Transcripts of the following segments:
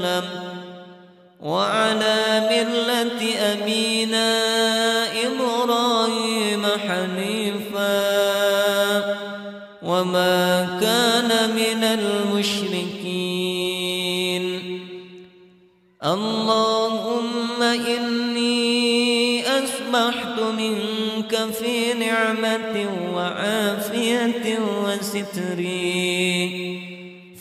وسلم وعلى ملة أبينا إبراهيم حنيفا وما كان من المشركين. اللهم إني أصبحت منك في نعمة وعافية وستري.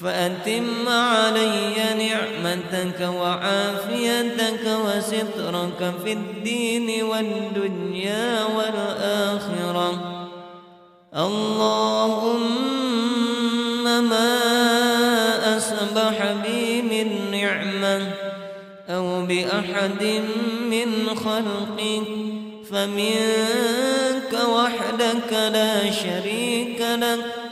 فأتم علي نعمتك وعافيتك وسترك في الدين والدنيا والآخرة. اللهم ما أصبح بي من نعمة أو بأحد من خلقك فمنك وحدك لا شريك لك.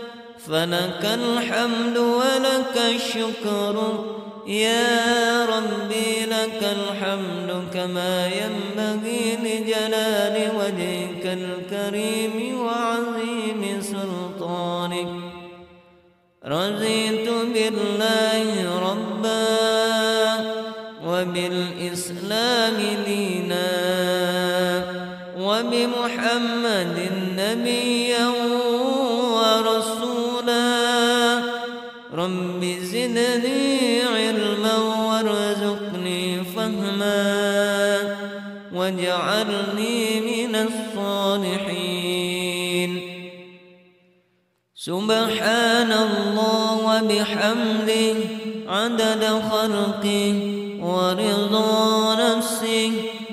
فلك الحمد ولك الشكر. يا ربي لك الحمد كما ينبغي لجلال وجهك الكريم وعظيم سلطانك. رضيت بالله ربا وبالإسلام دينا وبمحمد نبيا رب زدني علما وارزقني فهما واجعلني من الصالحين. سبحان الله وبحمده عدد خلقه ورضا نفسه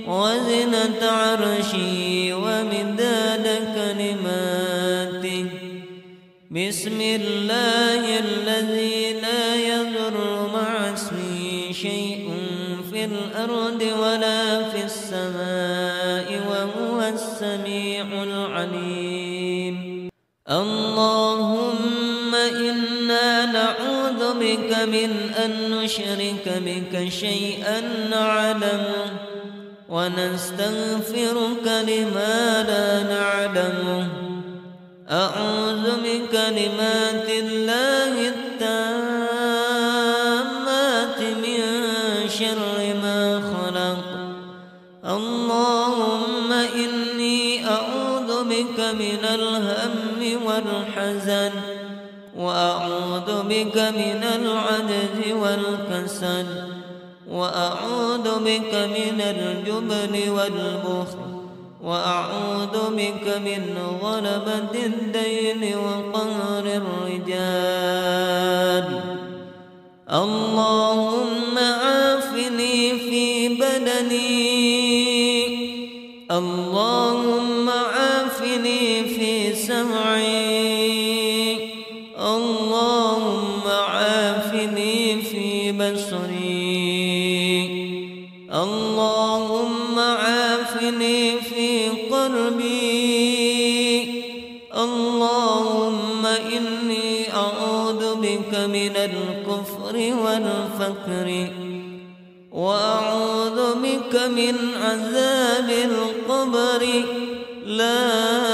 وزنة عرشه ومداد كلماته. بسم الله اللهم إنا نعوذ بك من أن نشرك بك شيئا نعلمه ونستغفرك لما لا نعلمه. أعوذ بكلمات الله وأعوذ بك من العجز والكسل وأعوذ بك من الجبن والبخل وأعوذ بك من غلبة الدين وقهر الرجال. اللهم والفقر وأعوذ بك من عذاب القبر. لا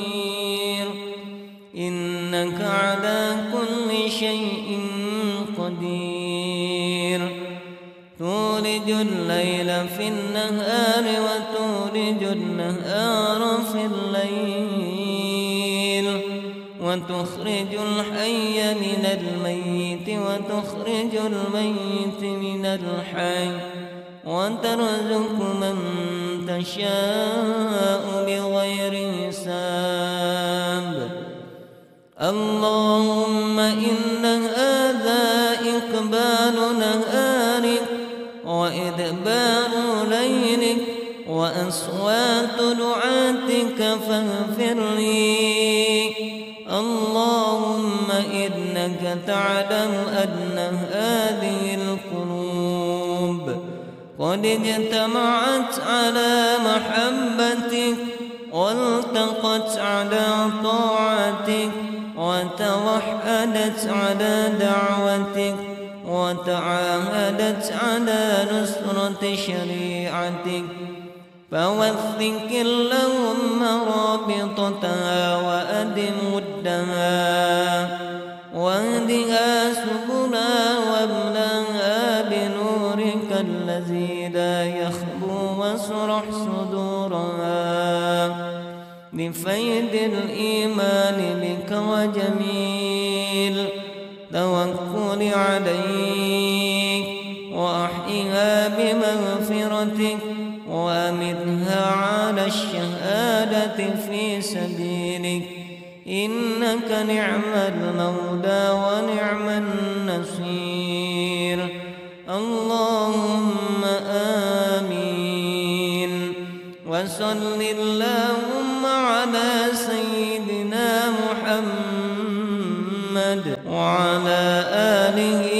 وتخرج الحي من الميت وتخرج الميت من الحي وترزق من تشاء بغير حساب. اللهم إن هذا إقبال نهارك وإدبار ليلك وأصوات دعاتك فاغفر لي. تعلم أن هذه القلوب قد اجتمعت على محبتك والتقت على طاعتك وتوحدت على دعوتك وتعاهدت على نصرة شريعتك. فوثق اللهم رابطتها وأدم ودها. واهدها سبلا واملاها بنورك الذي لا يخبو واشرح صدورها بفيد الإيمان بك وجميل توكل عليك وأحيها بمغفرتك وأمتها على الشهادة في إنك نعم المولى ونعم النصير. اللهم آمين. فصل اللهم على سيدنا محمد وعلى آله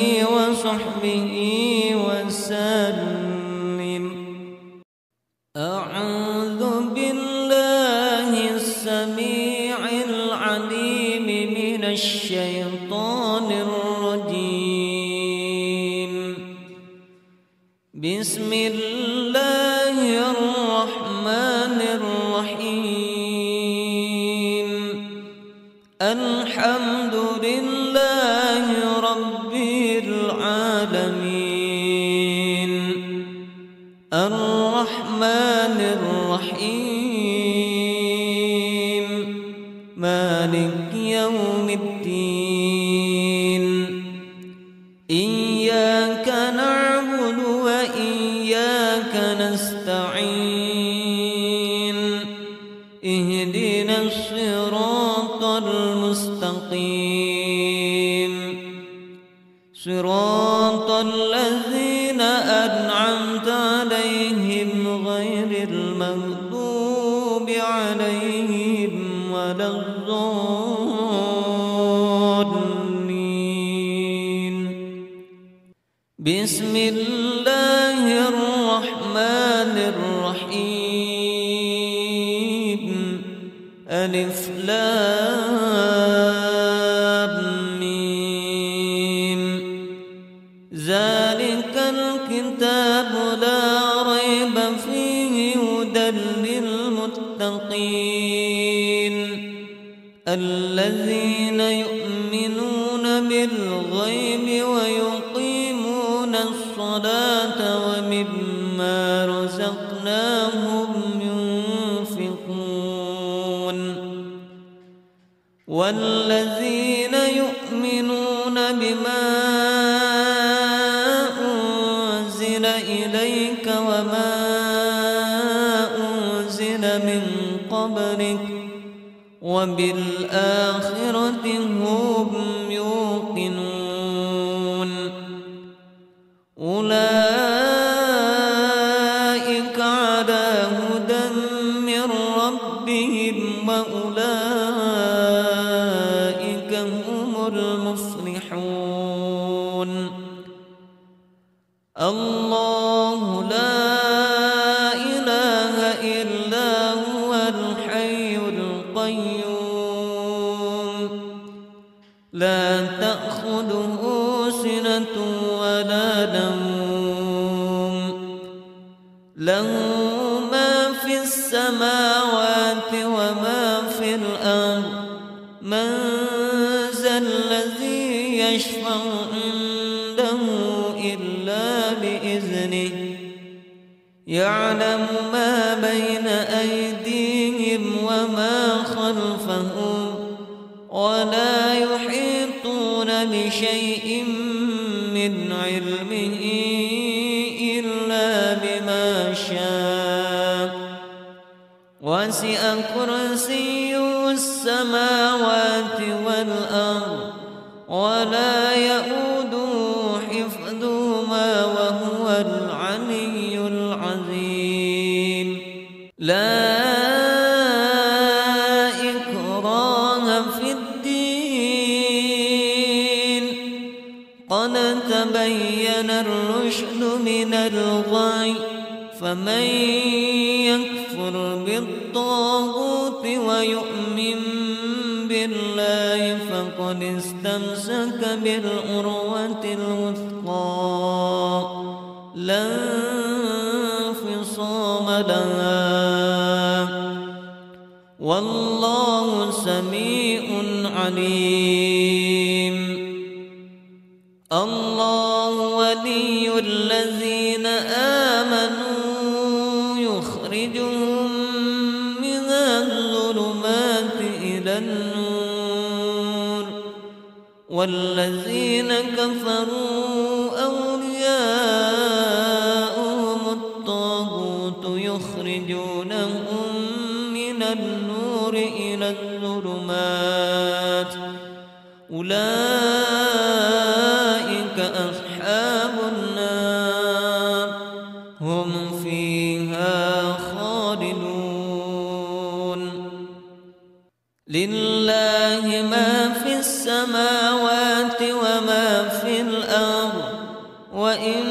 بسم الله كفروا في الأرض وإن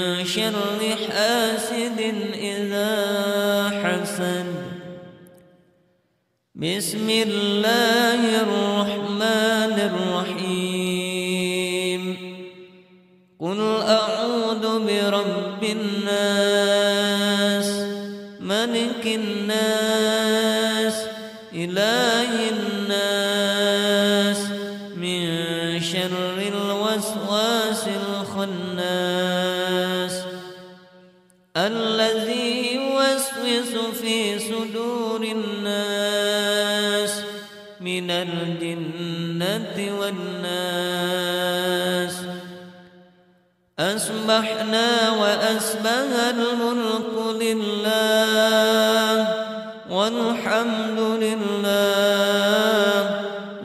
شر حاسد إذا حسد. بسم الله الرحمن الرحيم. الخناس الذي يوسوس في صدور الناس من الجنة والناس. أصبحنا وأسبه الملك لله والحمد لله.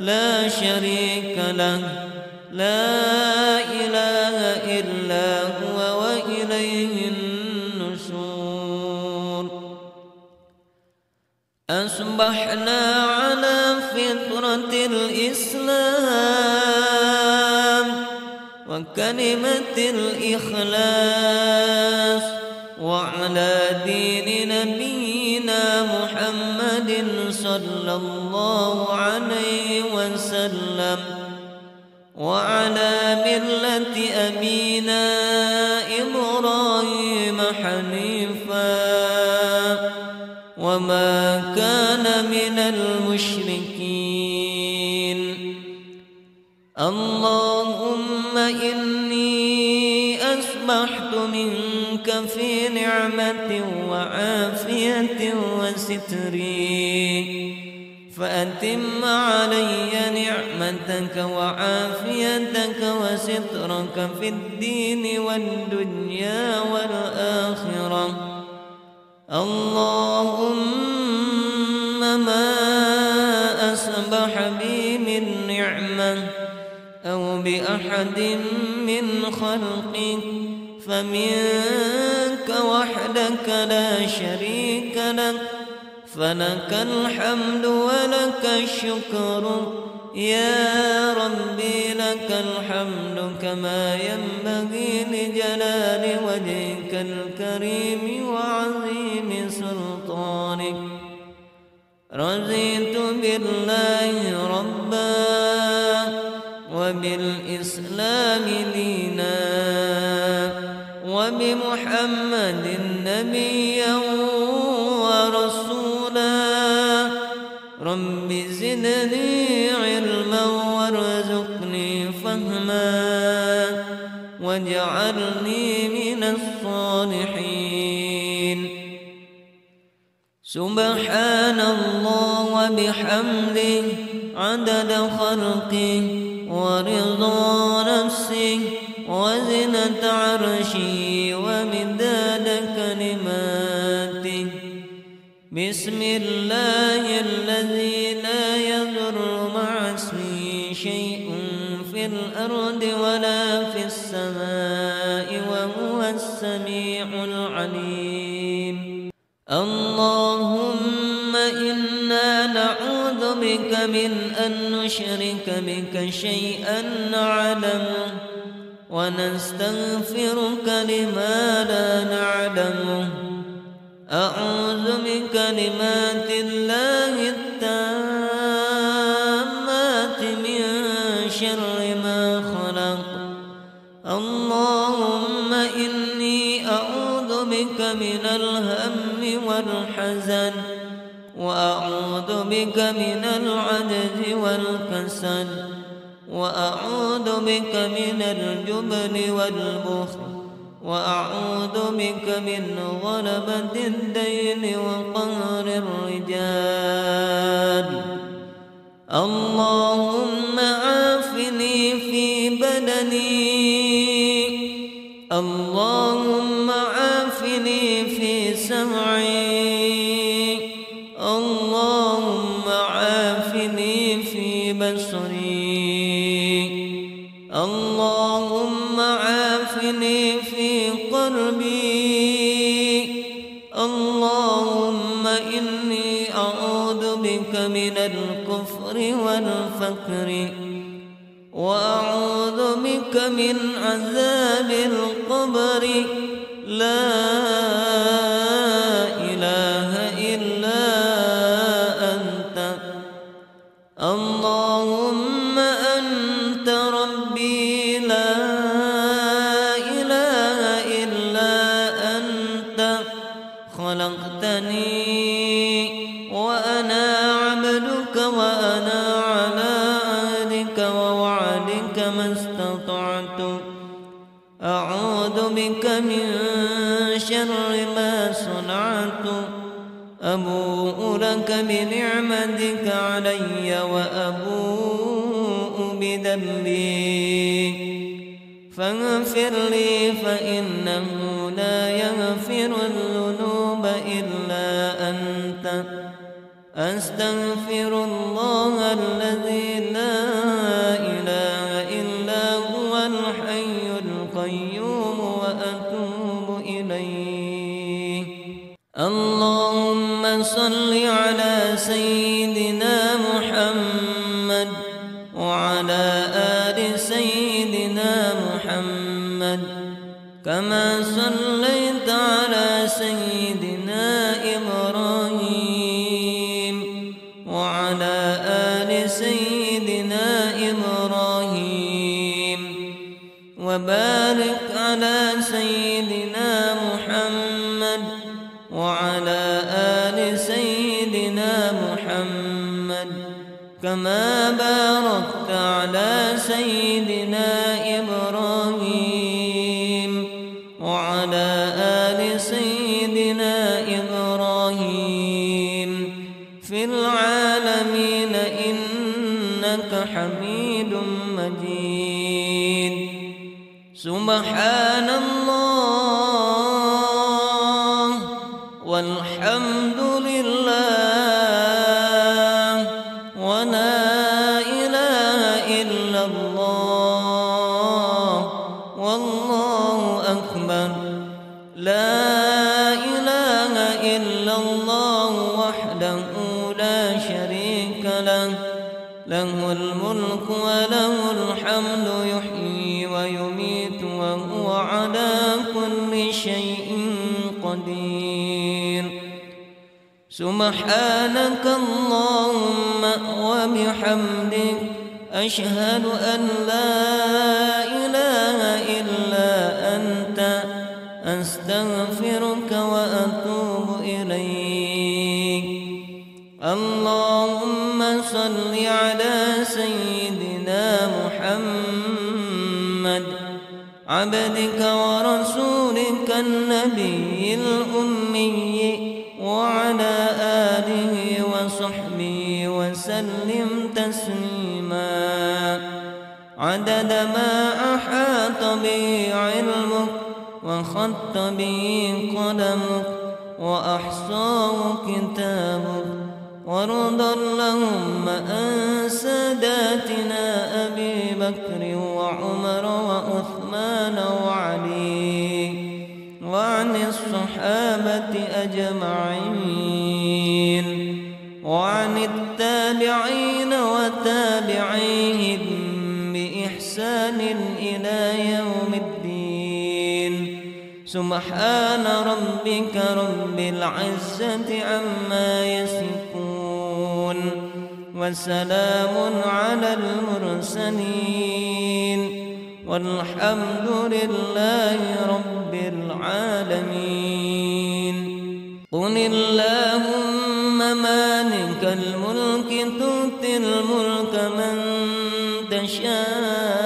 لا شريك له لا أصبحنا على فطرة الإسلام وكلمة الإخلاص وعلى دين نبينا محمد صلى الله عليه وسلم وعلى ملة أبينا منك في نعمة وعافية وستري فأتم علي نعمتك وعافيتك وسترك في الدين والدنيا والآخرة. اللهم ما أصبح بي من نعمة أو بأحد من خلقك فمنك وحدك لا شريك لك فلك الحمد ولك الشكر. يا ربي لك الحمد كما ينبغي لجلال وجهك الكريم وعظيم سلطانك. رضيت بالله ربا وبالإسلام دينا. وبمحمد نبيا رب زدني علما وارزقني فهما واجعلني من الصالحين. سبحان الله وبحمده عدد خلقه ورضا نفسه وزنة عرشه ومداد كلماته بسم الله الذي لا يضر مع اسمه شيء في الأرض ولا في السماء وهو السميع العليم. اللهم إنا نعوذ بك من أن نشرك بك شيئا نعلمه. ونستغفرك لما لا نعلمه أعوذ بكلمات الله التامات من شر ما خلق. اللهم إني أعوذ بك من الهم والحزن وأعوذ بك من العجز والكسل. وأعوذ بك من الجبن والبخل وأعوذ بك من غلبة الدين وقهر الرجال. اللهم والفقر وأعوذ بك من عذاب علي وأبوء بذنبي. فاغفر لي فإنه لا يغفر الذنوب إلا أنت. أستغفر الله أشهد أن لا إله إلا أنت أستغفرك وأتوب إليك. اللهم صل على سيدنا محمد عبدك ورسولك النبي الأمي وعلى آله وصحبه وسلم. عدد ما أحاط به علمك وخط به قلمك وأحصاه كتابك وارض اللهم عن ساداتنا أبي بكر وعمر وعثمان وعلي وعن الصحابة أجمعين سبحان ربك رب العزة عما يصفون وسلام على المرسلين والحمد لله رب العالمين قل اللهم مالك الملك تؤتي الملك من تشاء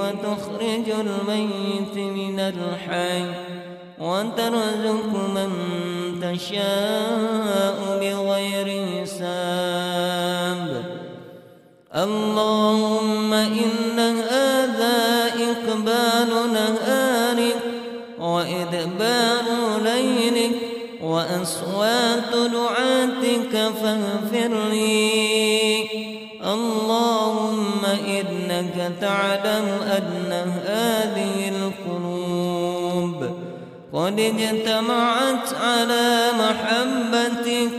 وتخرج الميت من الحي وترزق من تشاء بغير حساب. اللهم إن هذا إقبال نهارك وإدبار ليلك وأصوات دعاتك فاغفر لي. إنك تعلم أن هذه القلوب قد اجتمعت على محبتك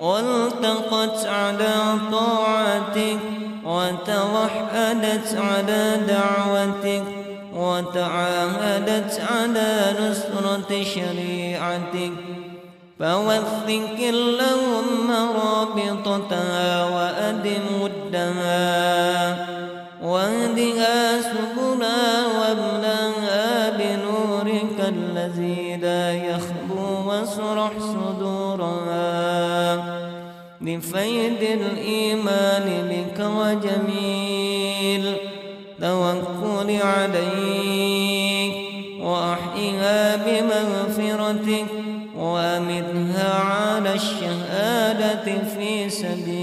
والتقت على طاعتك وتوحدت على دعوتك وتعاهدت على نصرة شريعتك. فوثق اللهم رابطتها وأدم ودها. واهدها سبلا واملاها بنورك الذي لا يخبو واشرح صدورها لفيد الإيمان بك وجميل توكل عليك وأحيها بمغفرتك وأمتها على الشهادة في سبيلك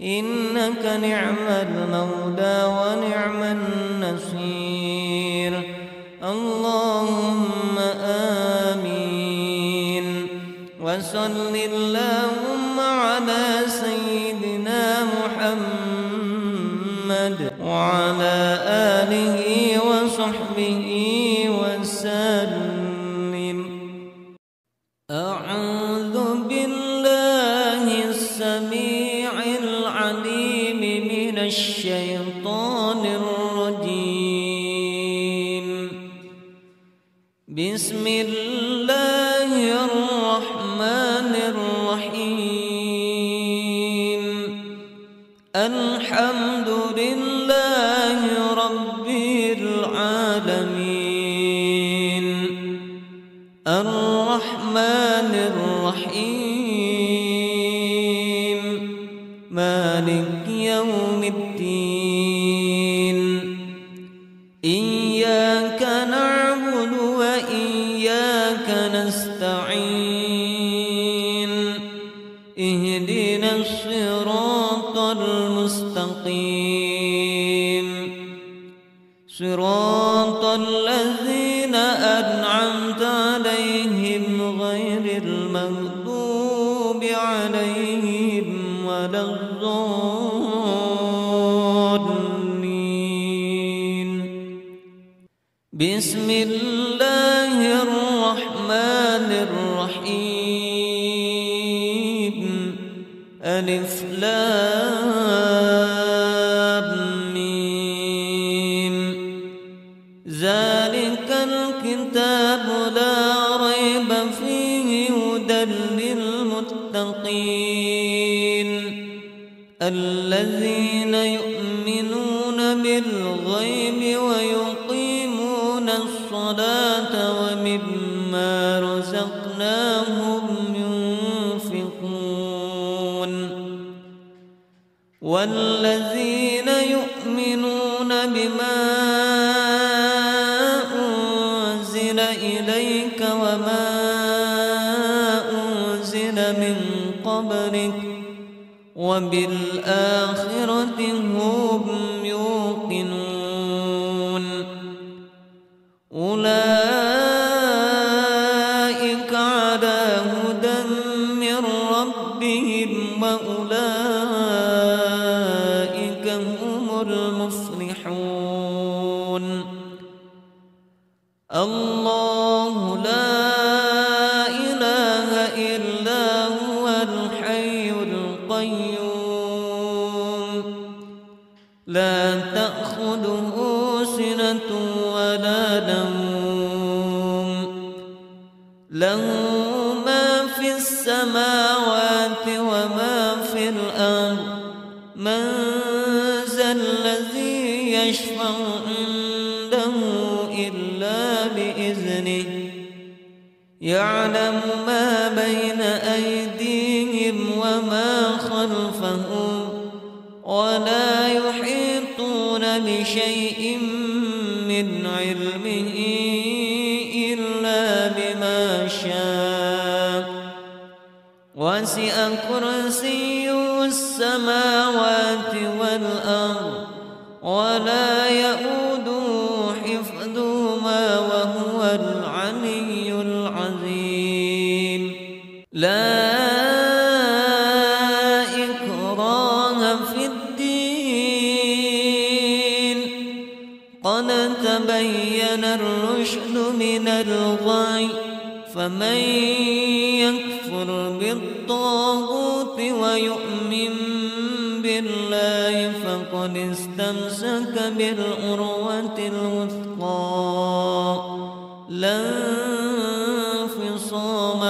إنك نعم المولى ونعم النصير. اللهم آمين. وصل اللهم على سيدنا محمد وعلى آله بسم الله الرحمن الرحيم. الحمد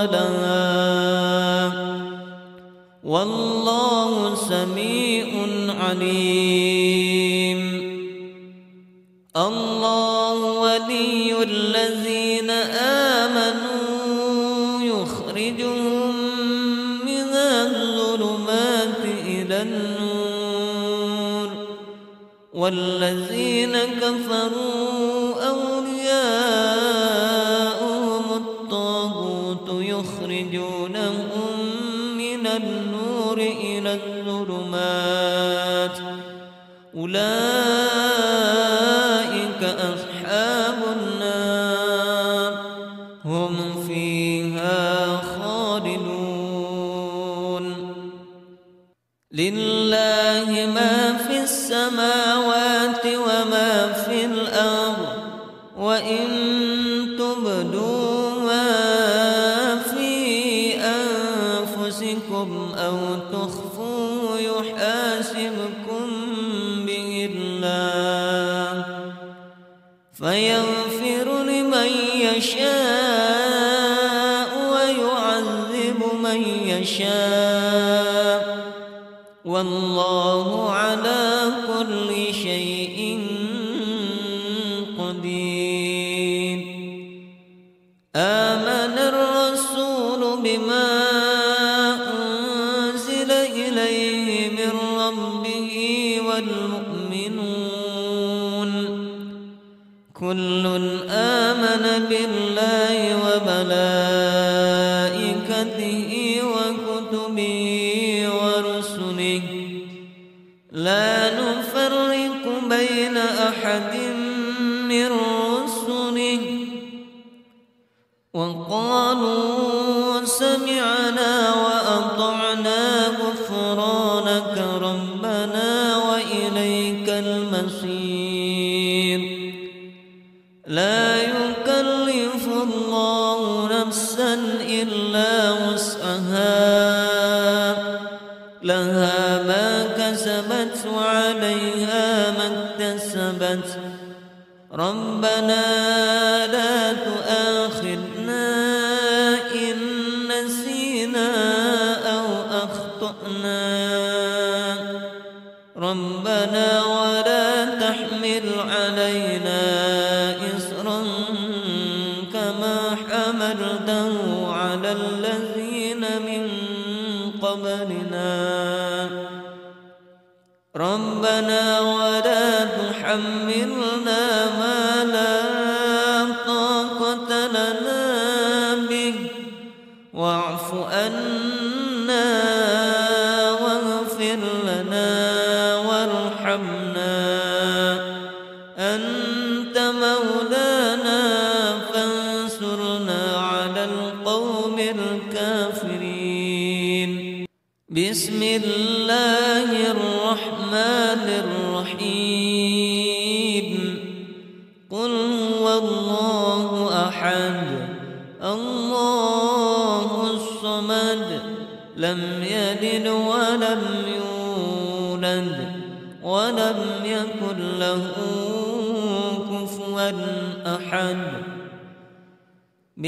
لها والله سميع عليم. الله ولي الذين آمنوا يخرجهم من الظلمات إلى النور. والذين كفروا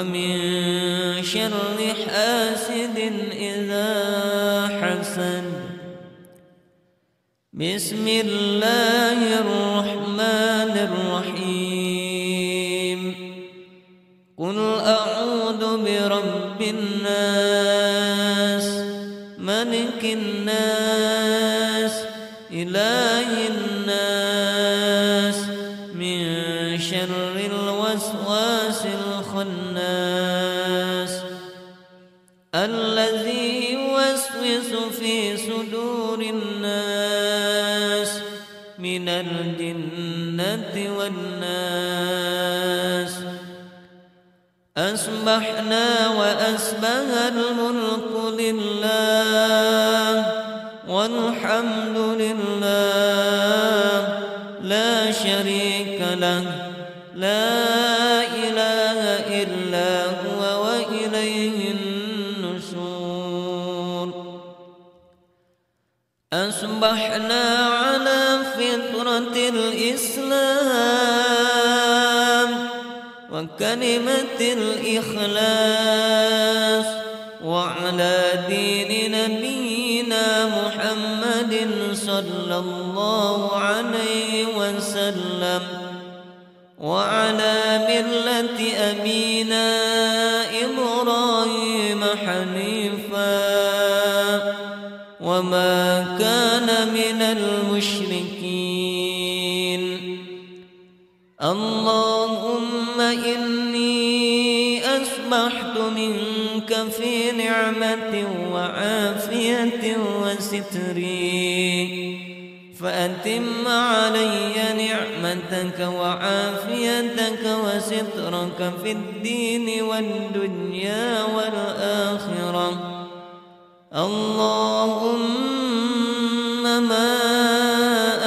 ومن شر حاسد إذا حسد. بسم الله الرحمن الرحيم. أصبحنا وأسبه الملك لله والحمد لله. لا شريك له. لا إله إلا هو وإليه النشور. أصبحنا كلمة الإخلاص وعلى دين نبينا محمد صلى الله عليه وسلم وعلى ملة أمين في نعمة وعافية وستري فأتم علي نعمتك وعافيتك وسترك في الدين والدنيا والآخرة. اللهم ما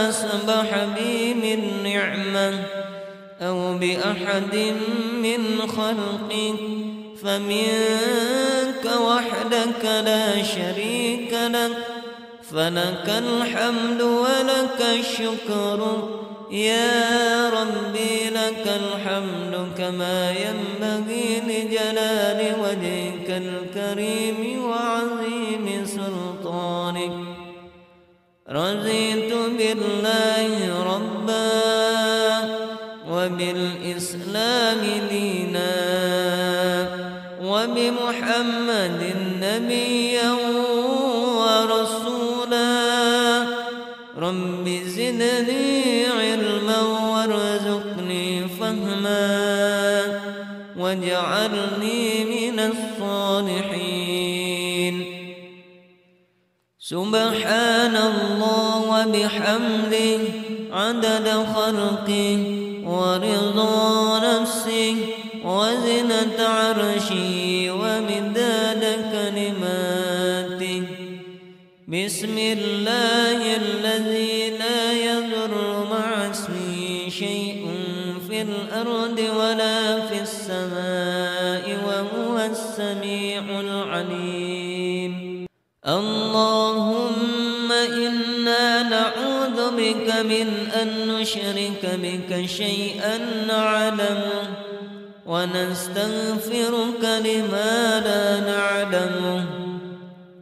أصبح بي من نعمة أو بأحد من خلقك فمنك وحدك لا شريك لك. فلك الحمد ولك الشكر. يا ربي لك الحمد كما ينبغي لجلال وجهك الكريم وعظيم سلطانك. رضيت بالله ربا وبالإسلام دينا وبمحمد نبيا رب زدني علما وارزقني فهما. واجعلني من الصالحين. سبحان الله وبحمده عدد خلقه ورضا نفسه. وزنة عرشه ومداد كلماته. بسم الله الذي لا يضر مع اسمه شيء في الأرض ولا في السماء وهو السميع العليم. اللهم إنا نعوذ بك من أن نشرك بك شيئا نعلمه. ونستغفرك لما لا نعلمه.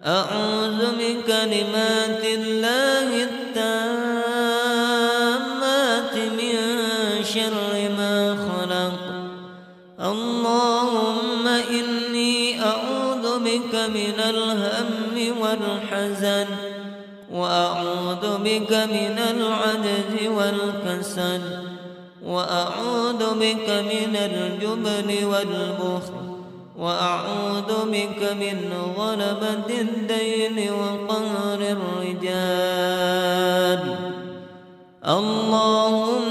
أعوذ بكلمات الله التامات من شر ما خلق. اللهم إني أعوذ بك من الهم والحزن وأعوذ بك من العجز والكسل. وأعوذ بك من الجبن والبخل وأعوذ بك من غلبة الدين وقهر الرجال. اللهم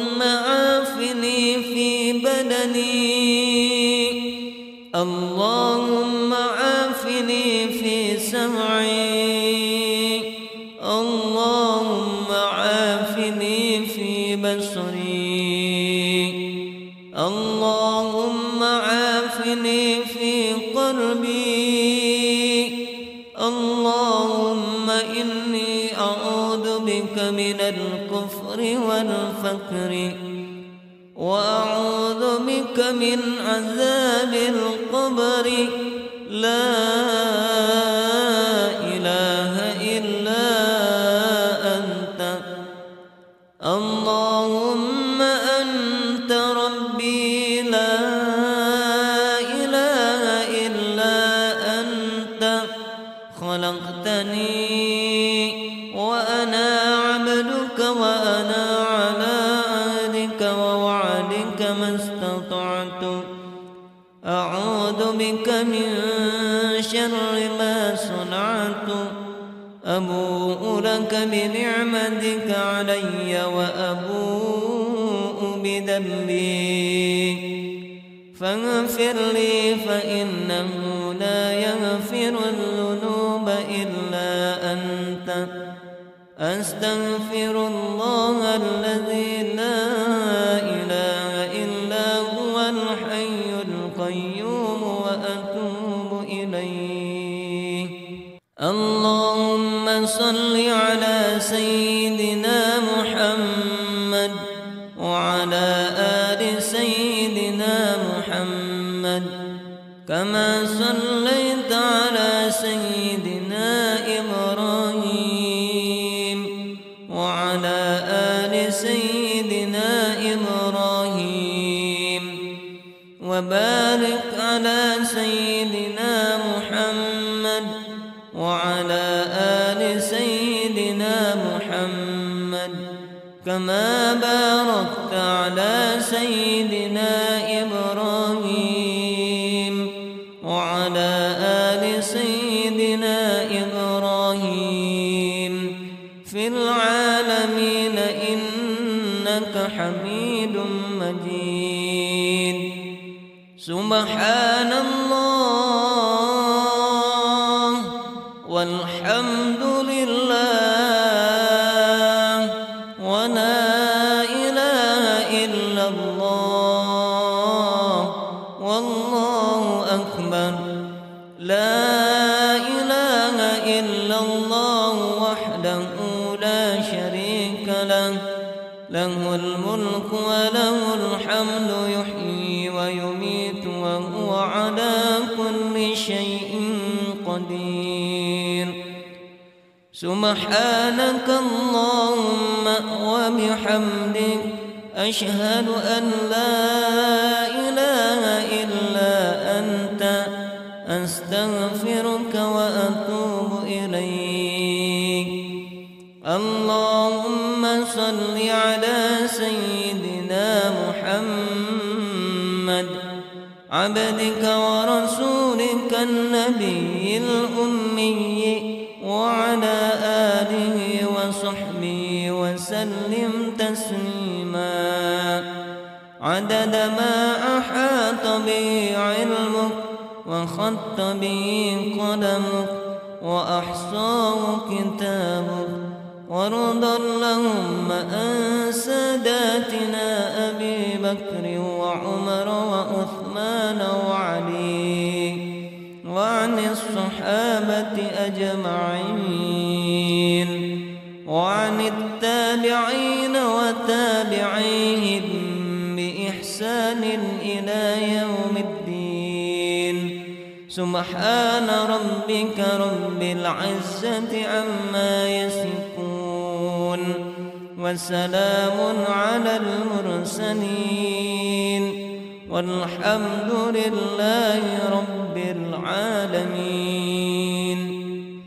والفقر وأعوذ بك من عذاب القبر. لا بنعمتك علي وأبوء بذنبي. فاغفر لي فإنه لا يغفر الذنوب إلا أنت. أستغفر الله سبحانك اللهم وبحمدك أشهد أن لا إله إلا أنت أستغفرك وأتوب إليك. اللهم صل على سيدنا محمد عبدك ورسولك عدد ما أحاط به علمك وخط به قدمك وأحصاه كتابك ورضى اللهم عن ساداتنا أبي بكر وعمر وعثمان وعلي وعن الصحابة أجمعين سبحان ربك رب العزة عما يصفون وسلام على المرسلين والحمد لله رب العالمين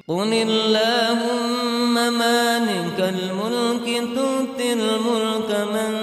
قل اللهم مالك الملك تؤتي الملك من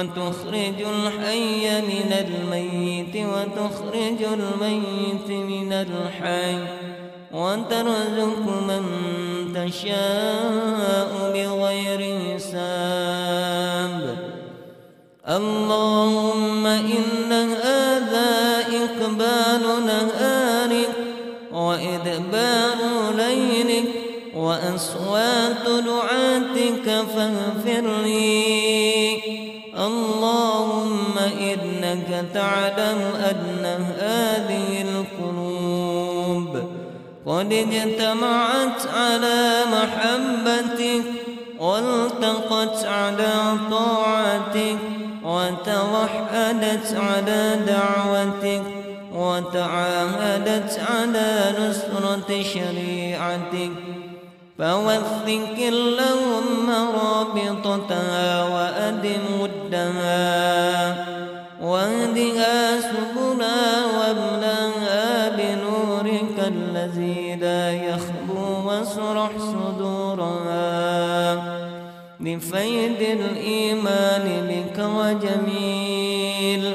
وتخرج الحي من الميت وتخرج الميت من الحي. وترزق من تشاء بغير حساب. اللهم إن هذا إقبال نهارك وإدبار ليلك وأصوات دعاتك فاغفر لي. تعلم أن هذه القلوب قد اجتمعت على محبتك والتقت على طاعتك وتوحدت على دعوتك وتعاهدت على نصرة شريعتك. فوثق اللهم رابطتها وأدم ودها. واهدها سبلا وابلغها بنورك الذي لا يخبو واسرح صدورها لفيد الإيمان بك وجميل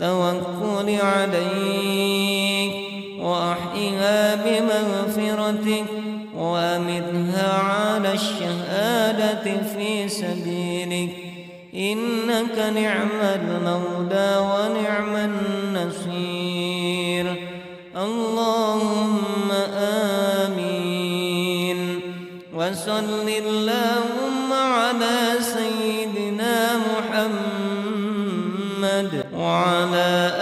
توكل عليك وأحيها بمغفرتك وأمدها على الشهادة في سبيلك إنك نعم المولى ونعم النصير. اللهم آمين. وصل اللهم على سيدنا محمد وعلى آله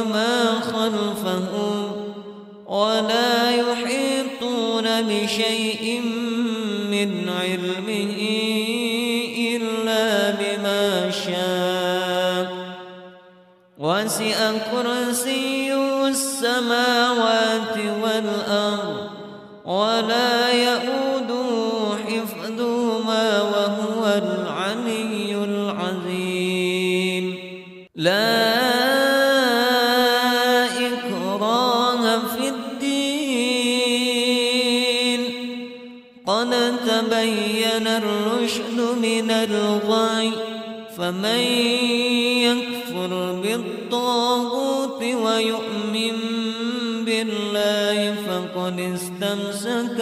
وما خلفهم ولا يحيطون بشيء من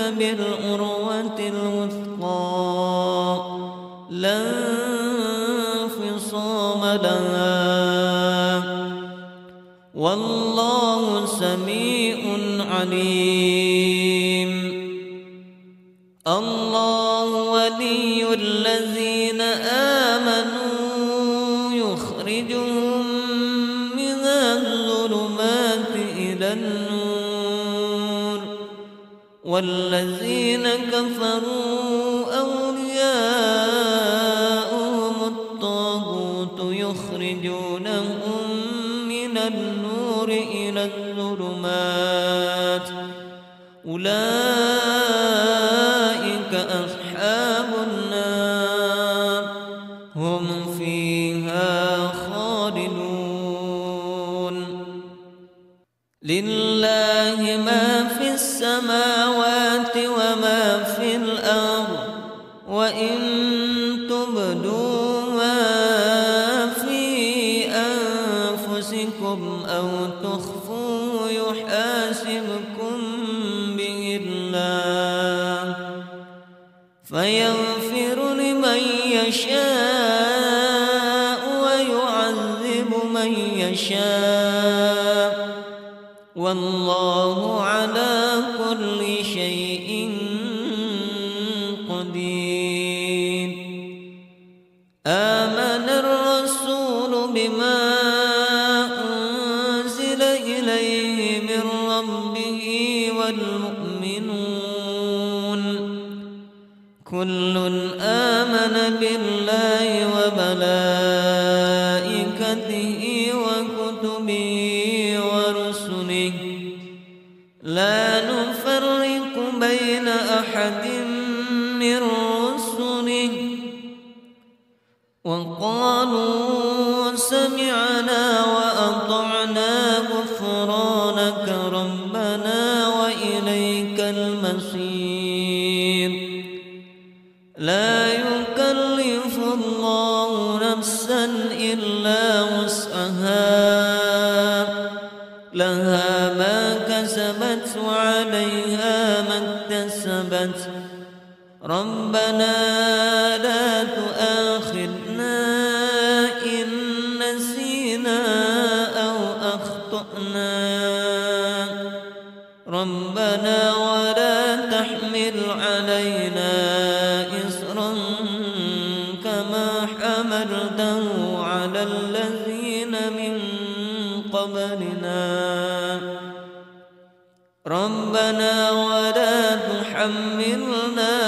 استمسك والذين كفروا ربنا ولا تحملنا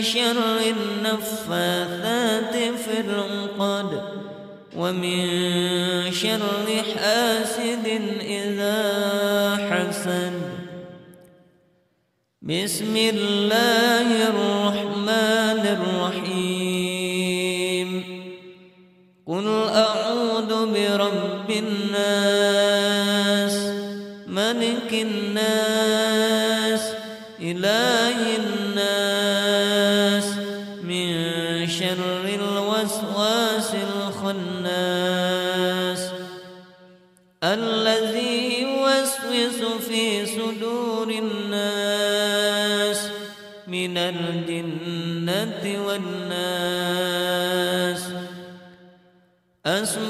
شر النفاثات في العقد ومن شر حاسد إذا حسد. بسم الله الرحمن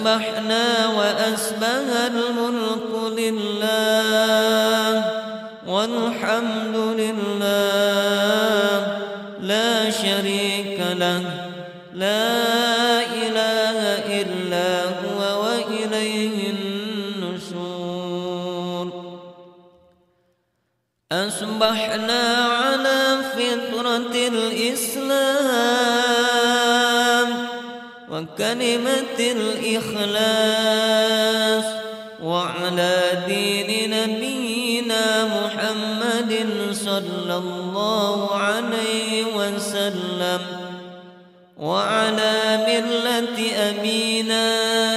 أصبحنا وأسبه الملك لله والحمد لله كلمة الإخلاص وعلى دين نبينا محمد صلى الله عليه وسلم وعلى ملة أبينا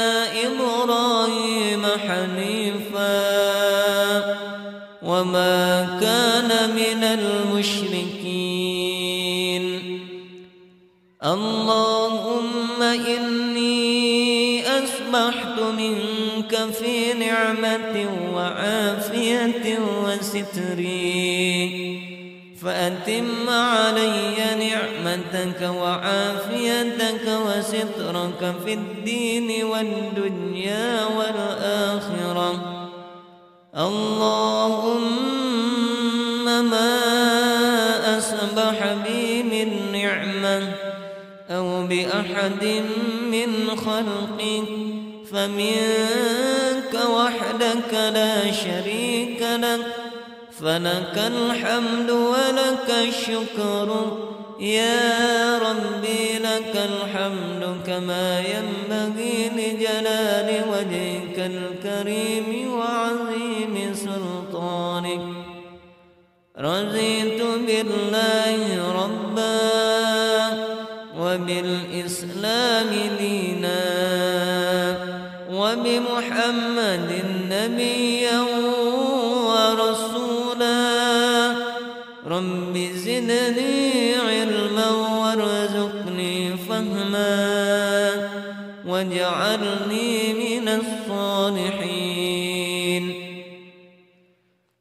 في نعمة وعافية وستر. فأتم علي نعمتك وعافيتك وسترك في الدين والدنيا والآخرة. اللهم ما أصبح بي من نعمة أو بأحد من خلقك فمنك وحدك لا شريك لك. فلك الحمد ولك الشكر. يا ربي لك الحمد كما ينبغي لجلال وجهك الكريم وعظيم سلطانك. رضيت بالله ربا وبالإسلام وبمحمد نبيا رب زدني علما وارزقني فهما. واجعلني من الصالحين.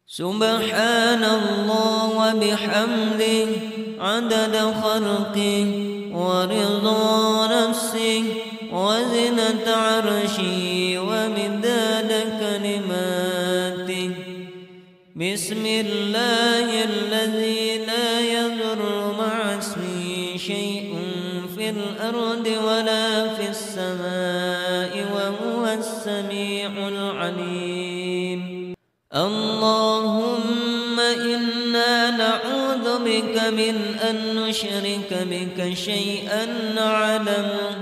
سبحان الله وبحمده. عدد خلقه ورضا نفسه. وزنة عرشه بسم الله الذي لا يضر مع اسمه شيء في الأرض ولا في السماء وهو السميع العليم. اللهم إنا نعوذ بك من أن نشرك بك شيئا نعلمه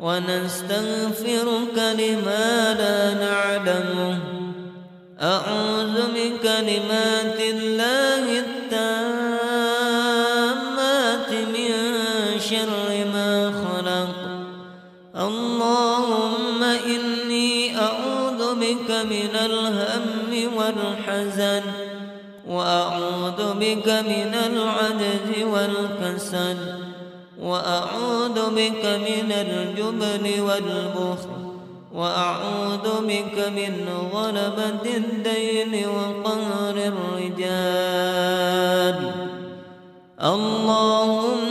ونستغفرك لما لا نعلمه. أعوذ بكلمات الله التامات من شر ما خلق. اللهم إني أعوذ بك من الهم والحزن وأعوذ بك من العجز والكسل وأعوذ بك من الجبن والبخل. وأعوذ بك من غلبة الدين وقهر الرجال. اللهم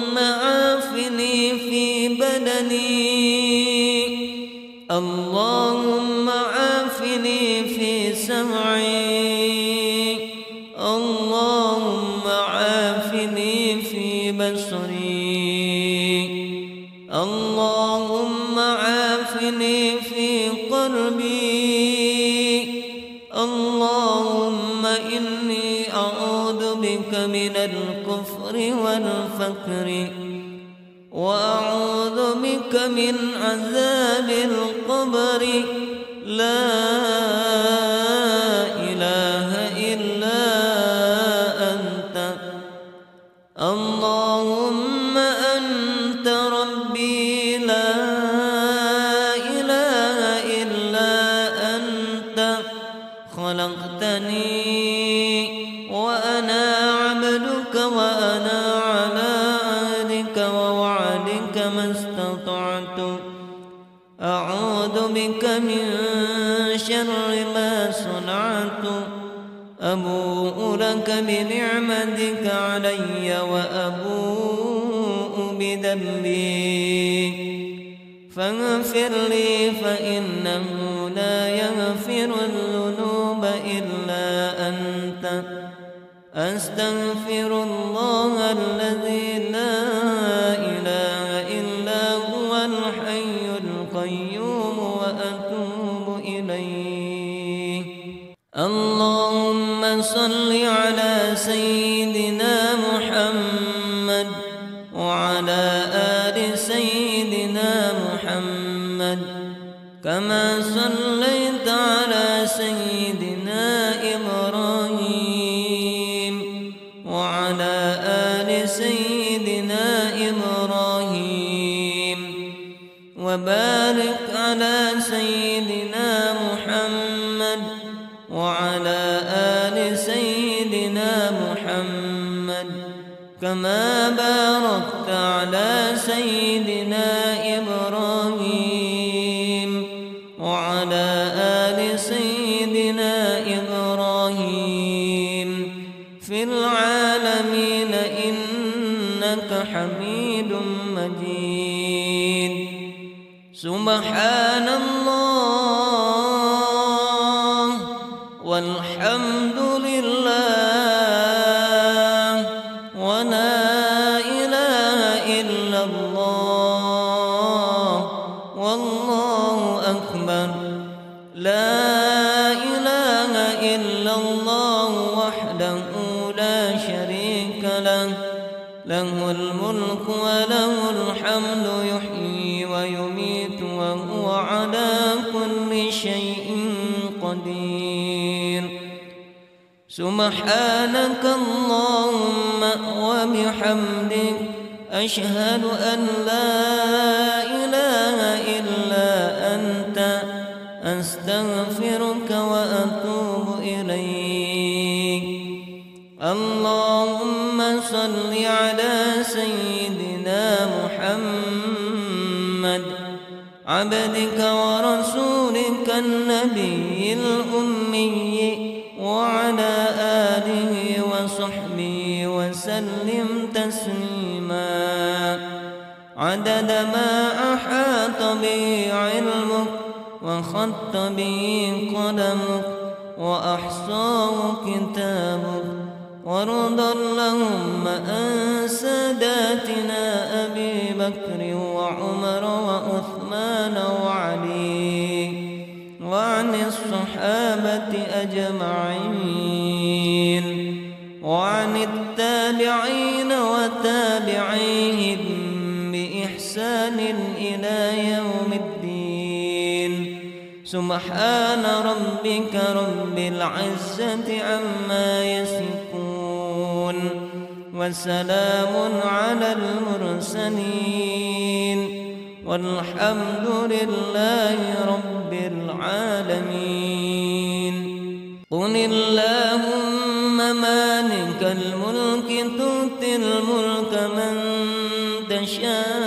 والفقر وأعوذ بك من عذاب القبر. لا بنعمتك علي وأبوء بذنبي. فاغفر لي فإنه لا يغفر الذنوب إلا أنت. أستغفر الله الذي محمد كما صليت على سيدنا أشهد أن لا ما أحاط به علمك وخط به قلمك وأحصاه كتابك وارض اللهم عن ساداتنا أبي بكر وعمر وعثمان وعلي وعن الصحابة أجمعين. سبحان ربك رب العزة عما يصفون وسلام على المرسلين والحمد لله رب العالمين قل اللهم مالك الملك تؤتي الملك من تشاء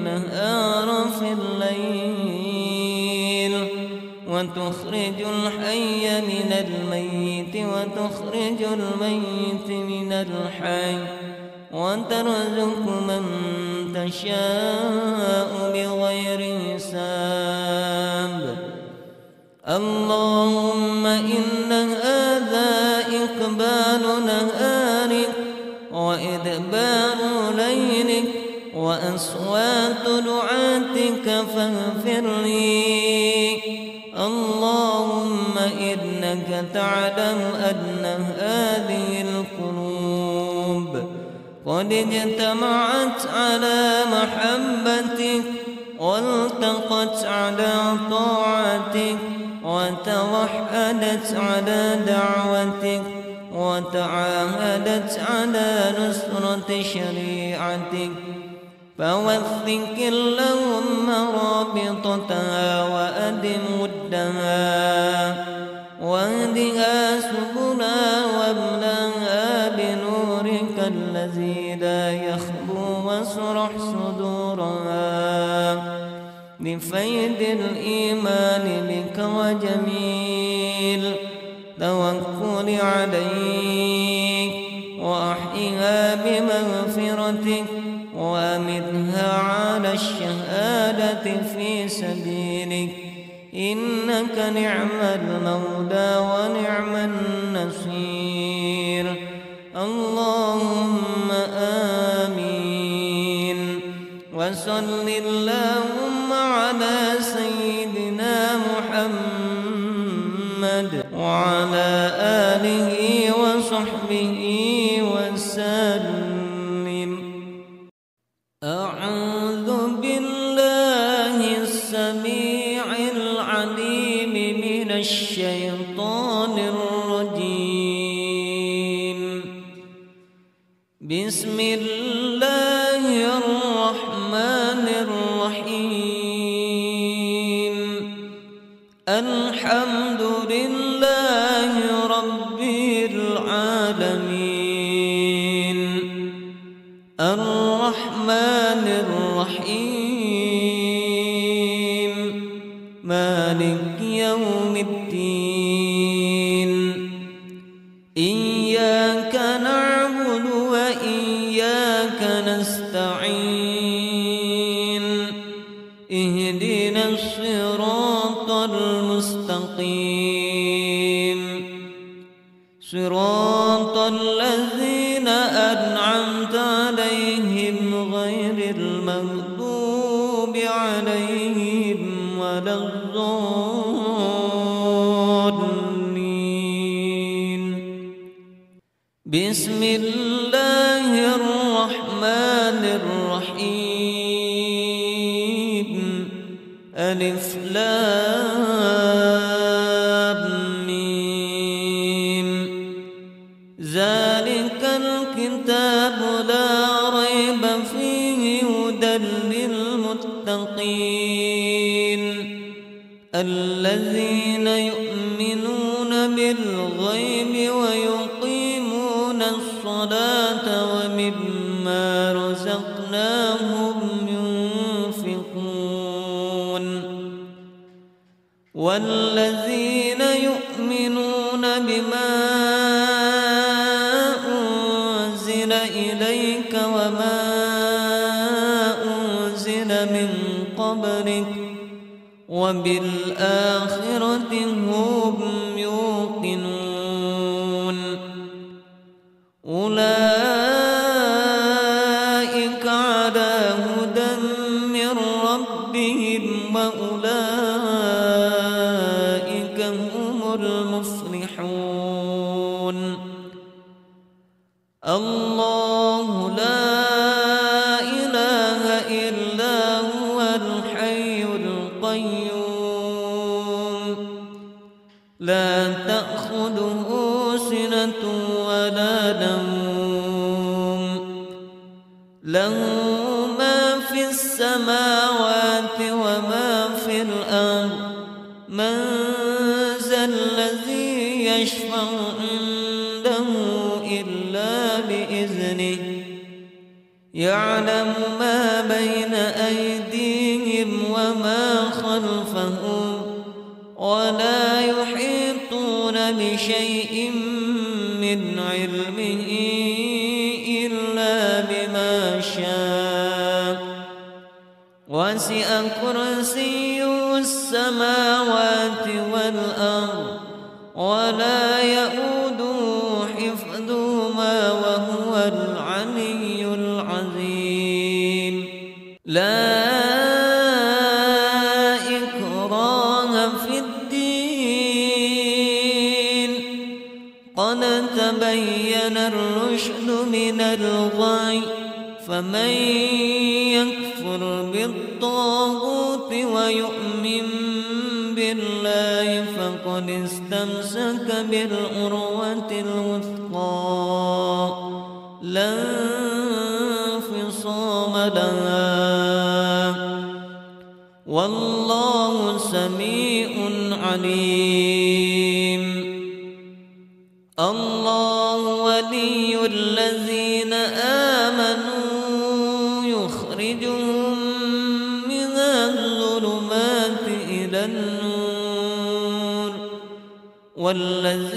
وتخرج الحي من الميت وتخرج الميت من الحي وترزق من تشاء بغير حساب. اللهم إن هذا إقبال نهارك وإدبار ليلك وأصوات دعاتك فاغفر لي. إنك تعلم أن هذه القلوب قد اجتمعت على محبتك والتقت على طاعتك وتوحدت على دعوتك وتعاهدت على نصرة شريعتك. فوثق اللهم رابطتها وأدم ودها. واهدها سبلا واملها بنورك الذي لا يخبو واشرح صدورها بفيد الإيمان بك وجميل توكل عليك وأحيها بمغفرتك وأمتها على الشهادة في سبيلك إنك نعم المولى ونعم النصير. اللهم آمين. وصل اللهم على سيدنا محمد وعلى آله موقن العروة الوثقى. لا انفصام لها. والله سميع عليم. الله ولي الذين آمنوا يخرجهم من الظلمات إلى النور. والذين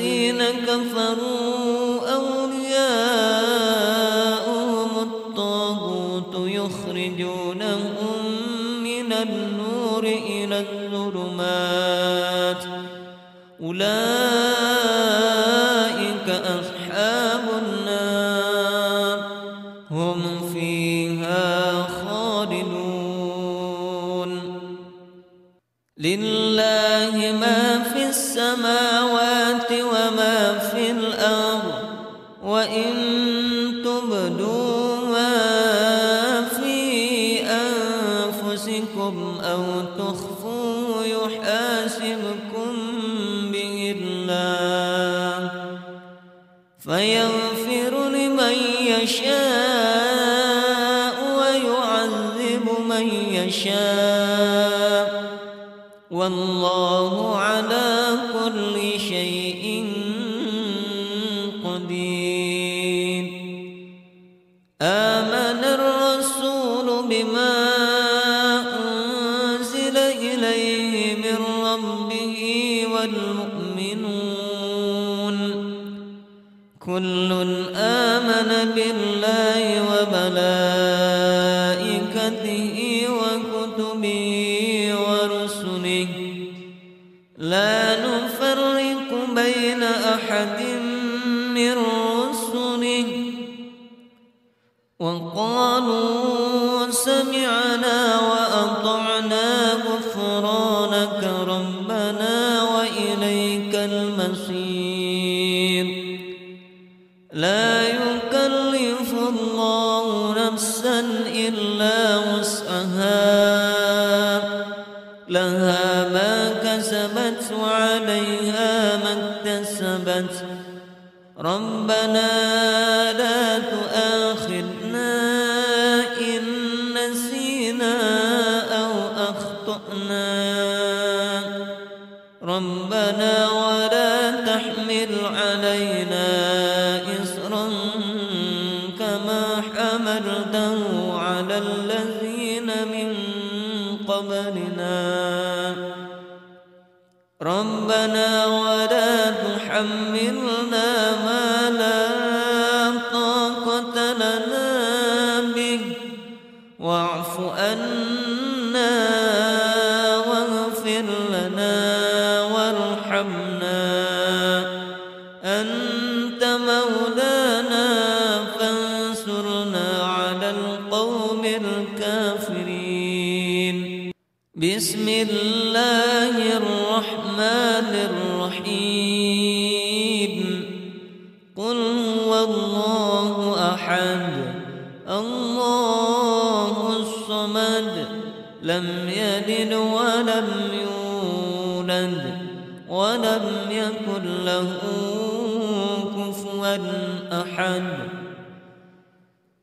من رسله وقالوا ربنا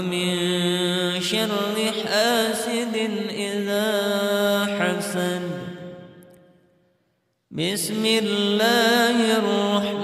ومن شر حاسد إذا حسد. بسم الله الرحمن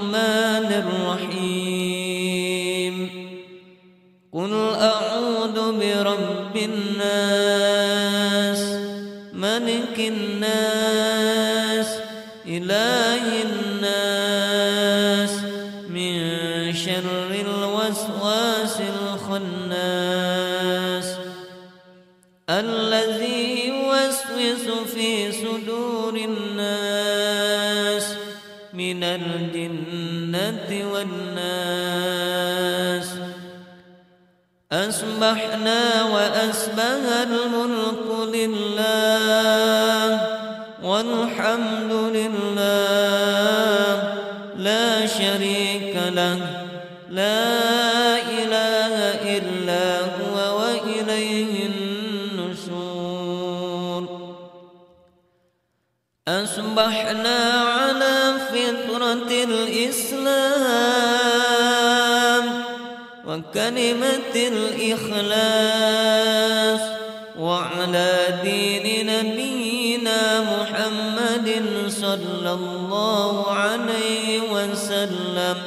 أصبحنا وأسبه الملك لله والحمد لله وكلمة الإخلاص وعلى دين نبينا محمد صلى الله عليه وسلم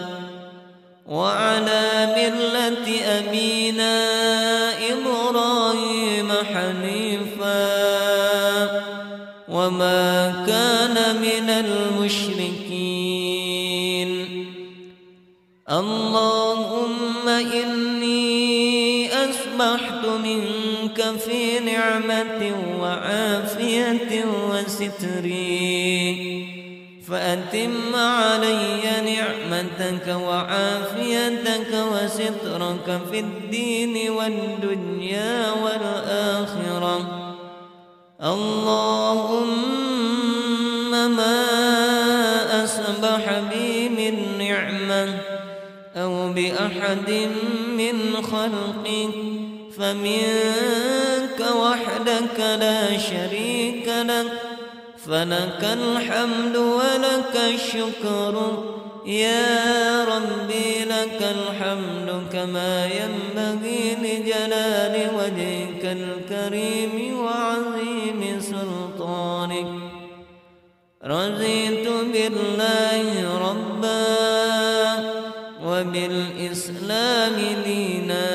وعلى ملة أبينا إبراهيم حنيفا وما كان من المشركين في نعمة وعافية وستري فأتم علي نعمتك وعافيتك وسترك في الدين والدنيا والآخرة. اللهم ما حبيب نعمة أو بأحد من خلقك فمنك وحدك لا شريك لك فلك الحمد ولك الشكر. يا ربي لك الحمد كما ينبغي لجلال وجهك الكريم وعظيم سلطانك. رضيت بالله ربا وبالإسلام دينا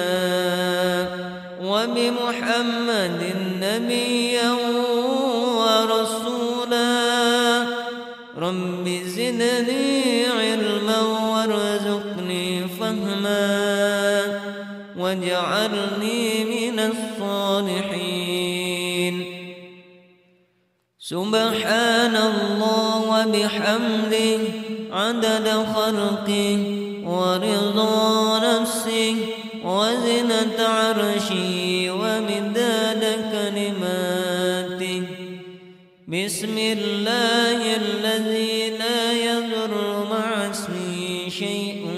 وبمحمد نبيا ورسولا. رب زدني علما وارزقني فهما. واجعلني من الصالحين. سبحان الله وبحمده. عدد خلقه ورضا نفسه. وزنة عرشه ومداد بسم الله الذي لا يضر مع اسمه شيء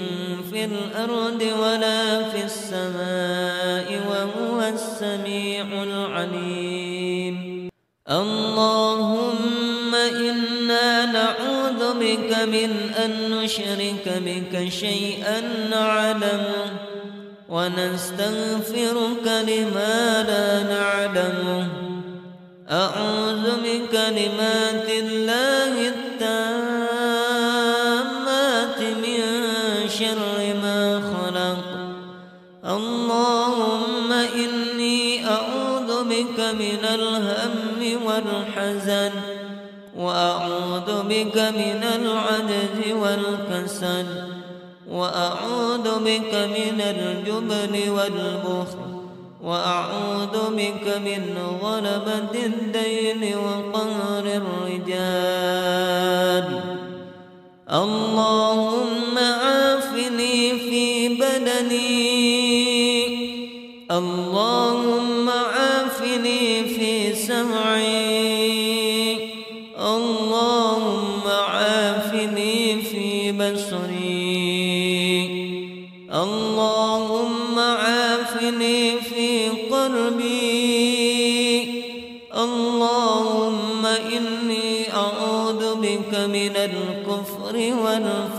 في الأرض ولا في السماء وهو السميع العليم. اللهم إنا نعوذ بك من أن نشرك بك شيئا نعلمه ونستغفرك لما لا نعلمه. أعوذ بكلمات الله التامات من شر ما خلق. اللهم إني أعوذ بك من الهم والحزن وأعوذ بك من العجز والكسل وأعوذ بك من الجبن والبخل. وأعوذ بك من غلبة الدين وقهر الرجال. اللهم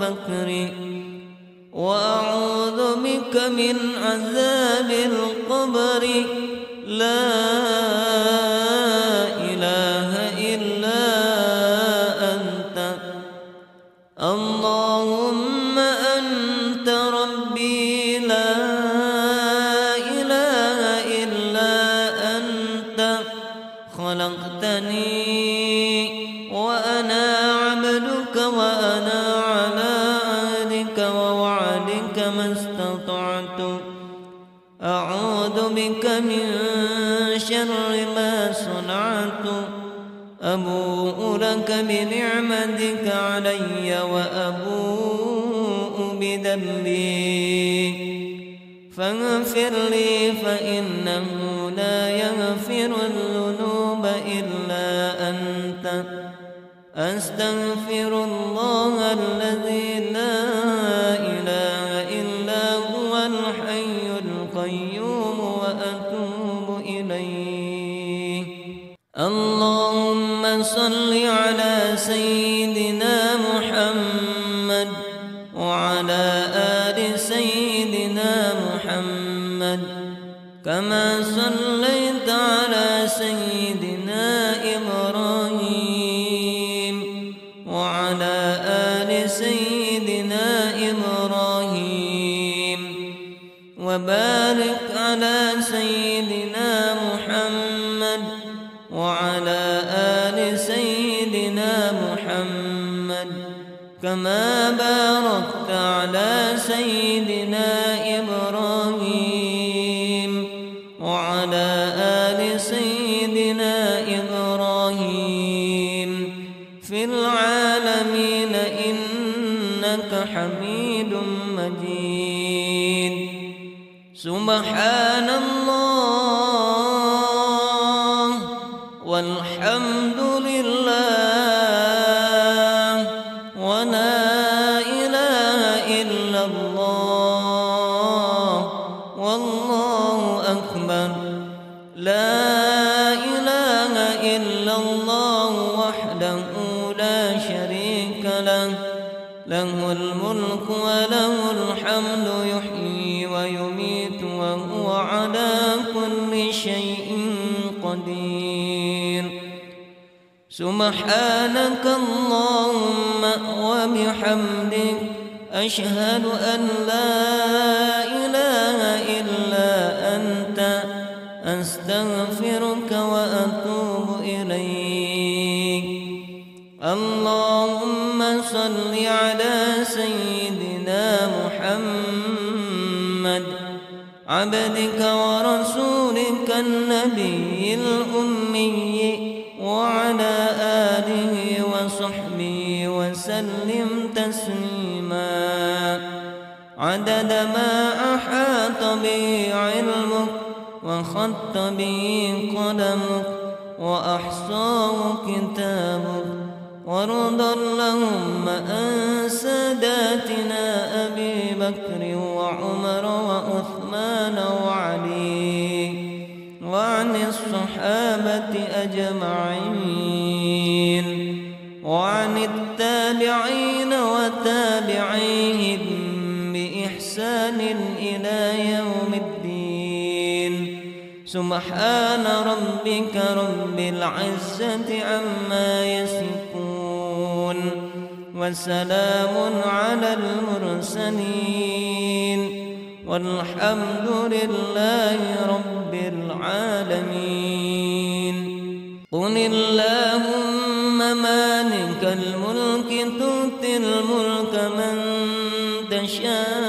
والفقر وأعوذ بك من عذاب القبر. لا إله إلا أنت. اللهم أنت ربي. لا إله إلا أنت. خلقتني وأنا لك بنعمتك علي وأبوء بذنبي. فاغفر لي فإنه لا يغفر الذنوب إلا أنت. أستغفر الله سبحانك اللهم وبحمدك أشهد أن لا ما أحاط به علمك وخط به قلمك وأحصاه كتابك وارض اللهم عن ساداتنا أبي بكر وعمر وعثمان وعلي وعن الصحابة أجمعين. سبحان ربك رب العزة عما يصفون وسلام على المرسلين والحمد لله رب العالمين. قل اللهم مالك الملك تؤتي الملك من تشاء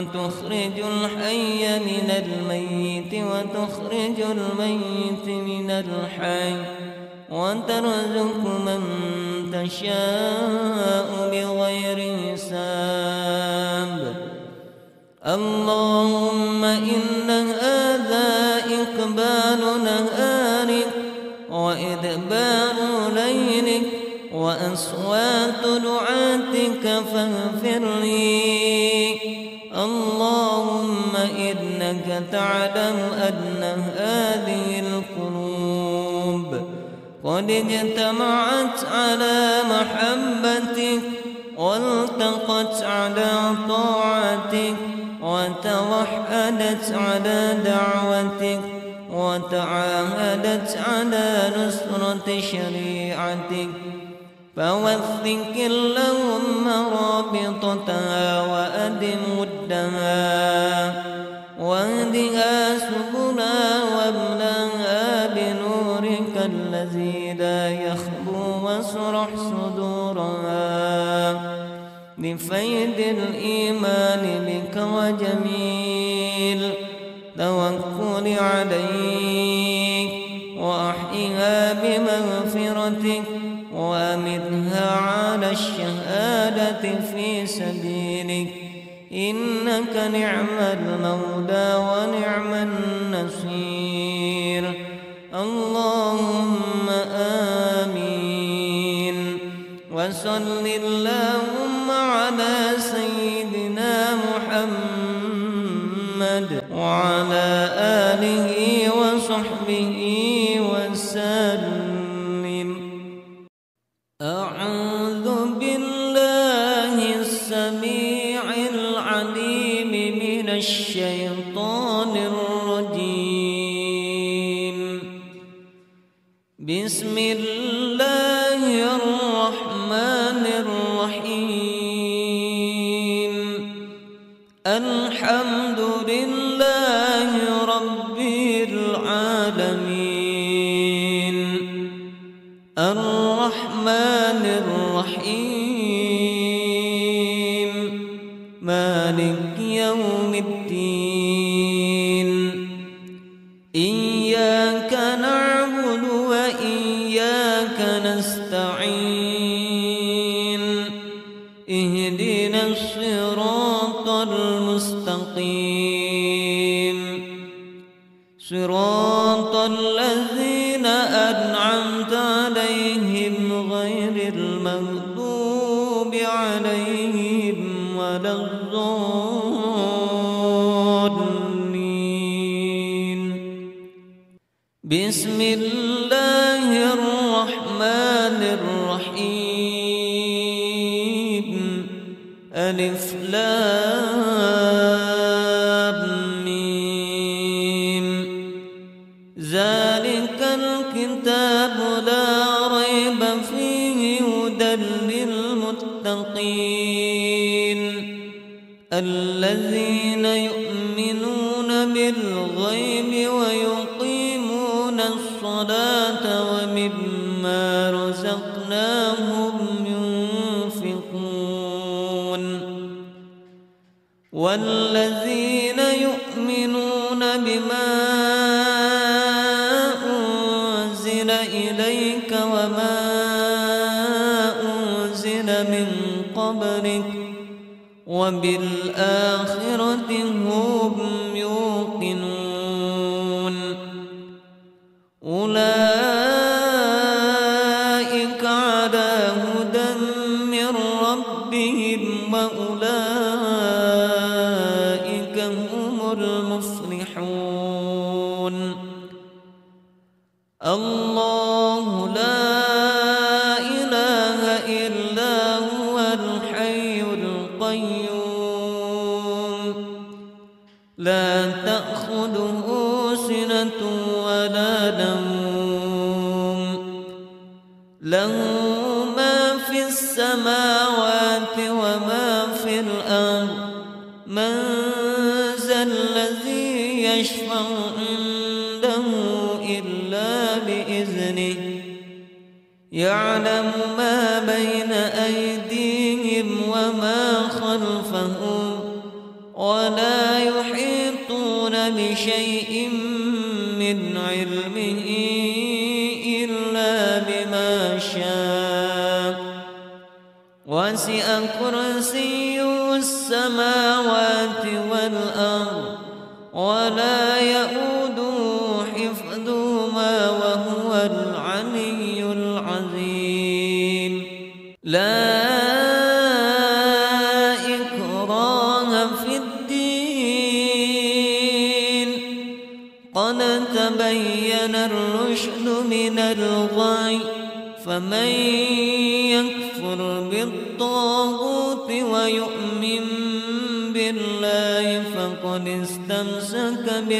وتخرج الحي من الميت وتخرج الميت من الحي وترزق من تشاء بغير حساب. اللهم إن هذا إقبال نهارك وإدبار ليلك وأصوات دعاتك فاغفر لي. تعلم أن هذه القلوب قد اجتمعت على محبتك والتقت على طاعتك وتوحدت على دعوتك وتعاهدت على نصرة شريعتك. فوثق اللهم رابطتها وأدم ودها. وأهدها سبلا واملاها بنورك الذي لا يخبو واشرح صدورها. بفيد الإيمان بك وجميل توكل عليك. وأحيها بمغفرتك وأمتها على الشهادة في سبيلك. إنك نعم المولى ونعم النصير. اللهم آمين. وصل اللهم على سيدنا محمد وعلى آله الله الرحمن الرحيم. ألف ولا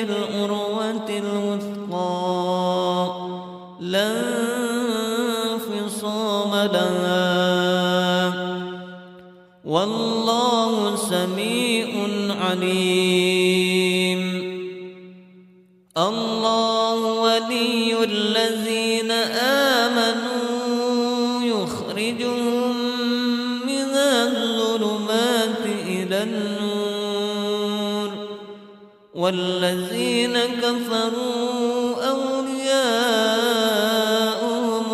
الأرواح والذين كفروا أولياؤهم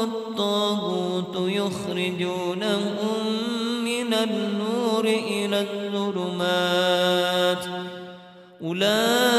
الطاغوت يخرجونهم من النور إلى الظلمات. أولئك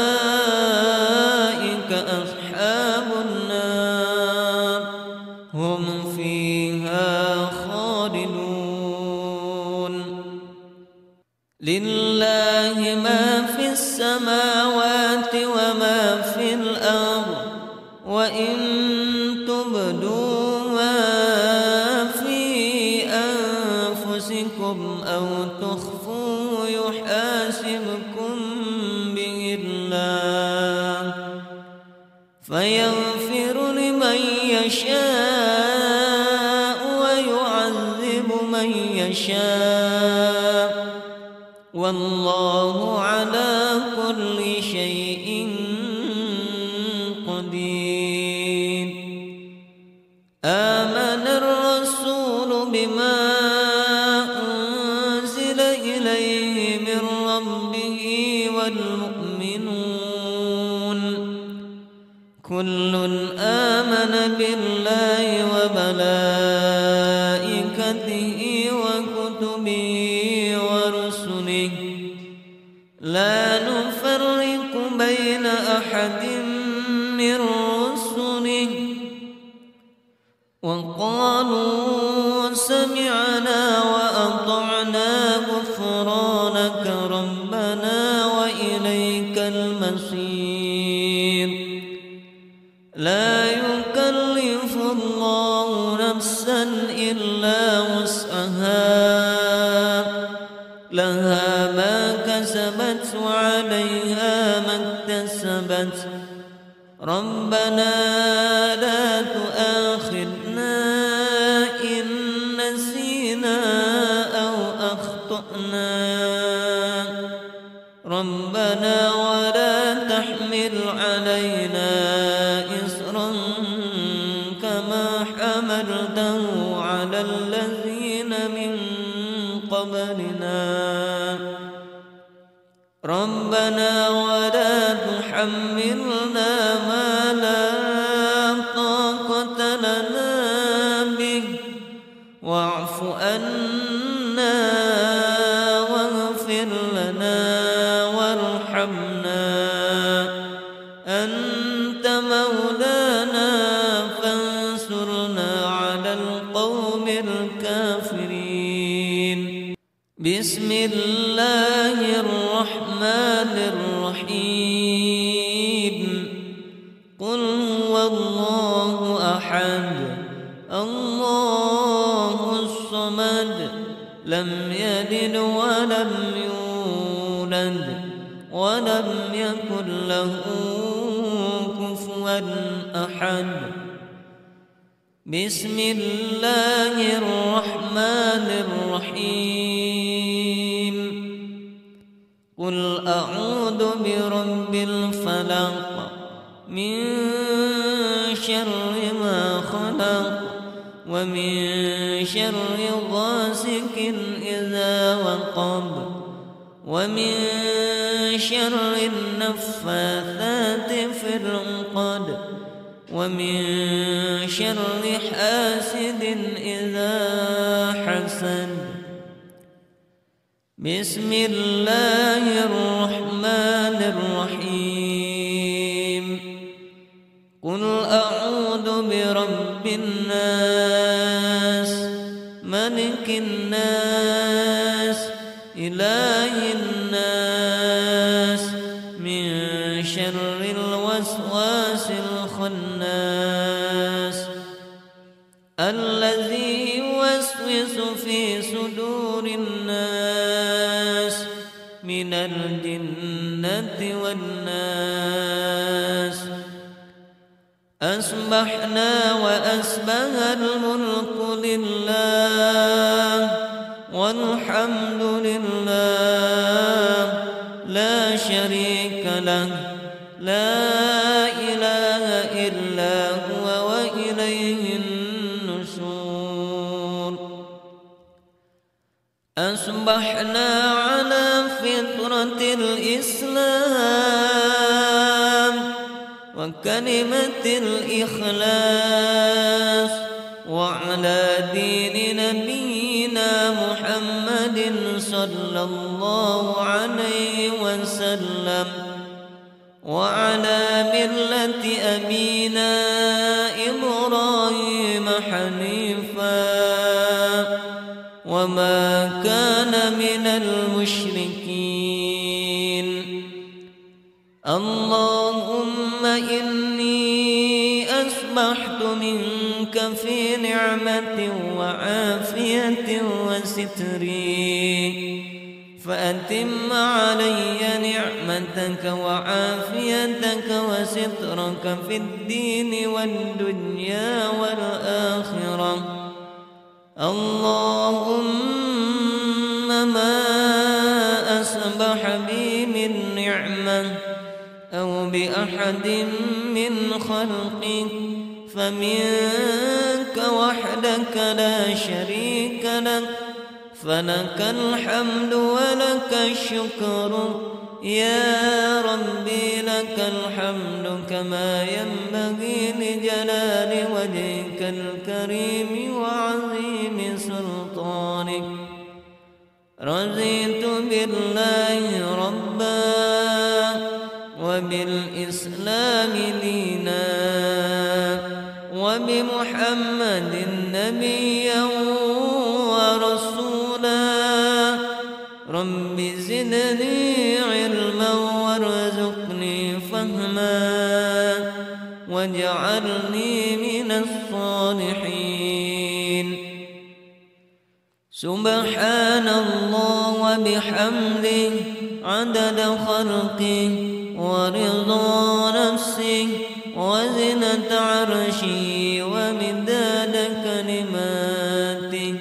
في صدور الناس من الجنة والناس. أصبحنا وأسبه الملك لله والحمد لله. لا شريك له. أصبحنا على فطرة الإسلام وكلمة الإخلاص وعلى دين نبينا محمد صلى الله عليه وسلم وعلى ملة أبينا إني أصبحت منك في نعمة وعافية وستري فأتم علي نعمتك وعافيتك وسترك في الدين والدنيا والآخرة. اللهم بأحد من خلقك فمنك وحدك لا شريك لك. فلك الحمد ولك الشكر. يا ربي لك الحمد كما ينبغي لجلال وجهك الكريم وعظيم سلطانك. رضيت بالله ربا وبالإسلام دينا وبمحمد نبيا ورسولا. رب زدني علما وارزقني فهما. واجعلني من الصالحين. سبحان الله وبحمده. عدد خلقه ورضا نفسه وزنة عرشي ومداد كلماته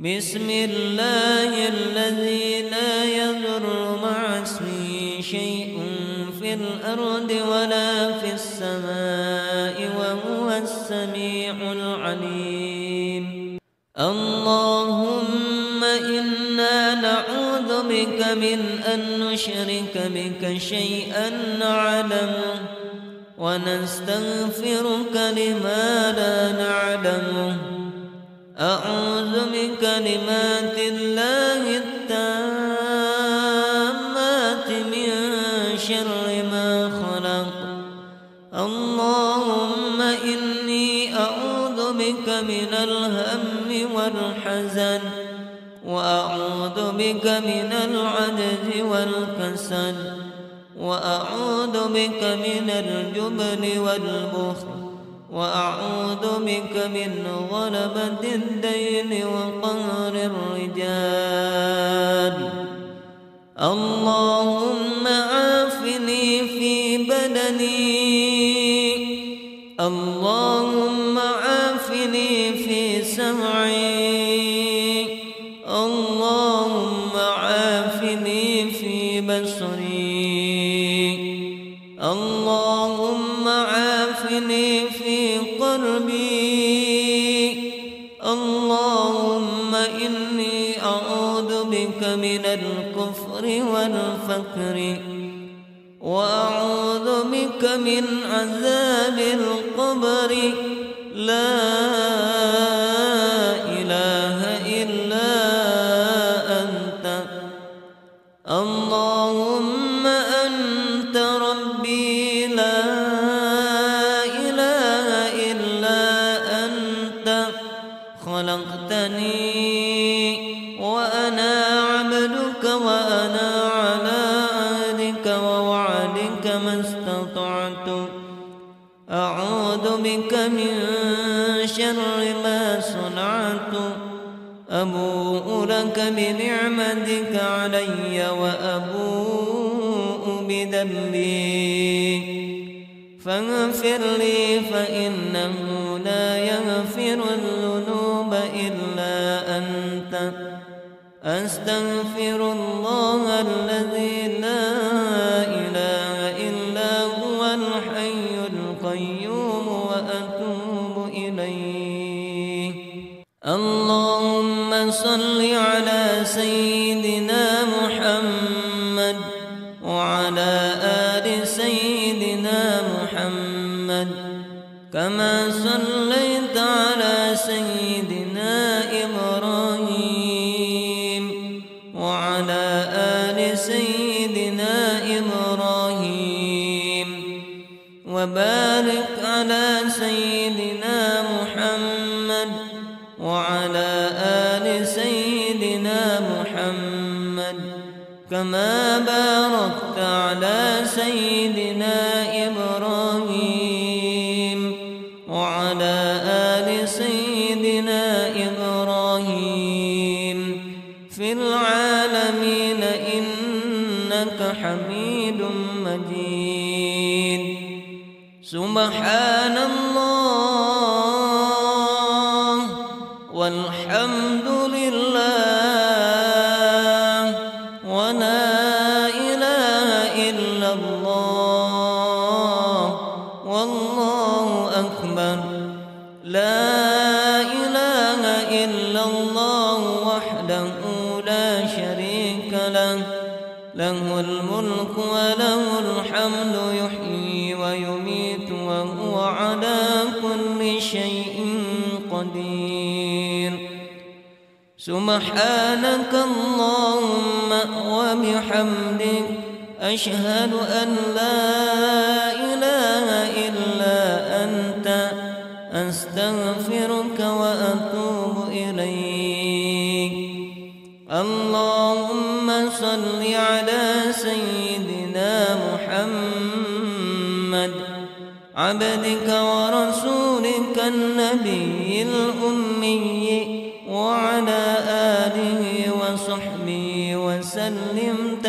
بسم الله الذي لا يضر مع اسمه شيء في الأرض ولا في السماء وهو السميع العليم. اللهم بك من أن نشرك بك شيئا نعلمه ونستغفرك لما لا نعلمه أعوذ بكلمات الله وأعوذ بك من العجز والكسل وأعوذ بك من الجبن والبخل وأعوذ بك من غلبة الدين وقهر الرجال. اللهم عذاب أستغفر سبحانك اللهم وبحمدك أشهد أن لا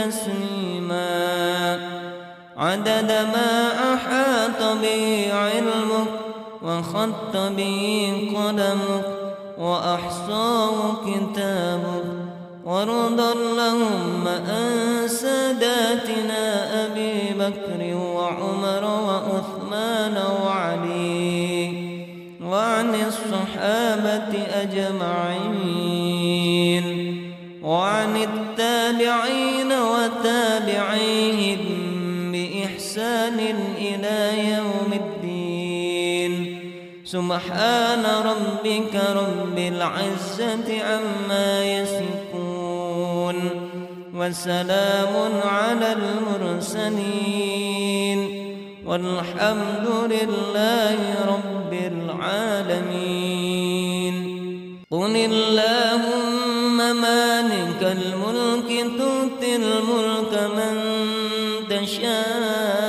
تسليما. عدد ما أحاط به علمك وخط به قلمك وأحصاه كتابك ورضى اللهم عن ساداتنا أبي بكر وعمر وعثمان وعلي وعن الصحابة أجمعين. سبحان ربك رب العزة عما يصفون وسلام على المرسلين والحمد لله رب العالمين قل اللهم مالك الملك تؤتي الملك من تشاء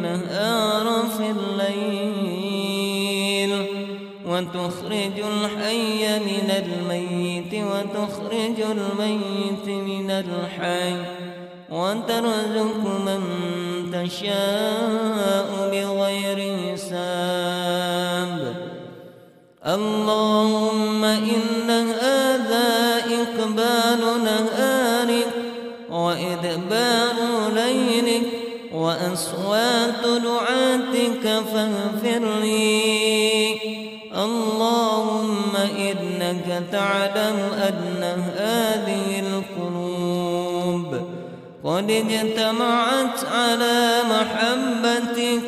وتخرج الحي من الميت وتخرج الميت من الحي وترزق من تشاء بغير حساب. اللهم إن هذا إقبال نهارك وإدبار ليلك وأصوات دعاتك فاغفر لي. تعلم أن هذه القلوب قد اجتمعت على محبتك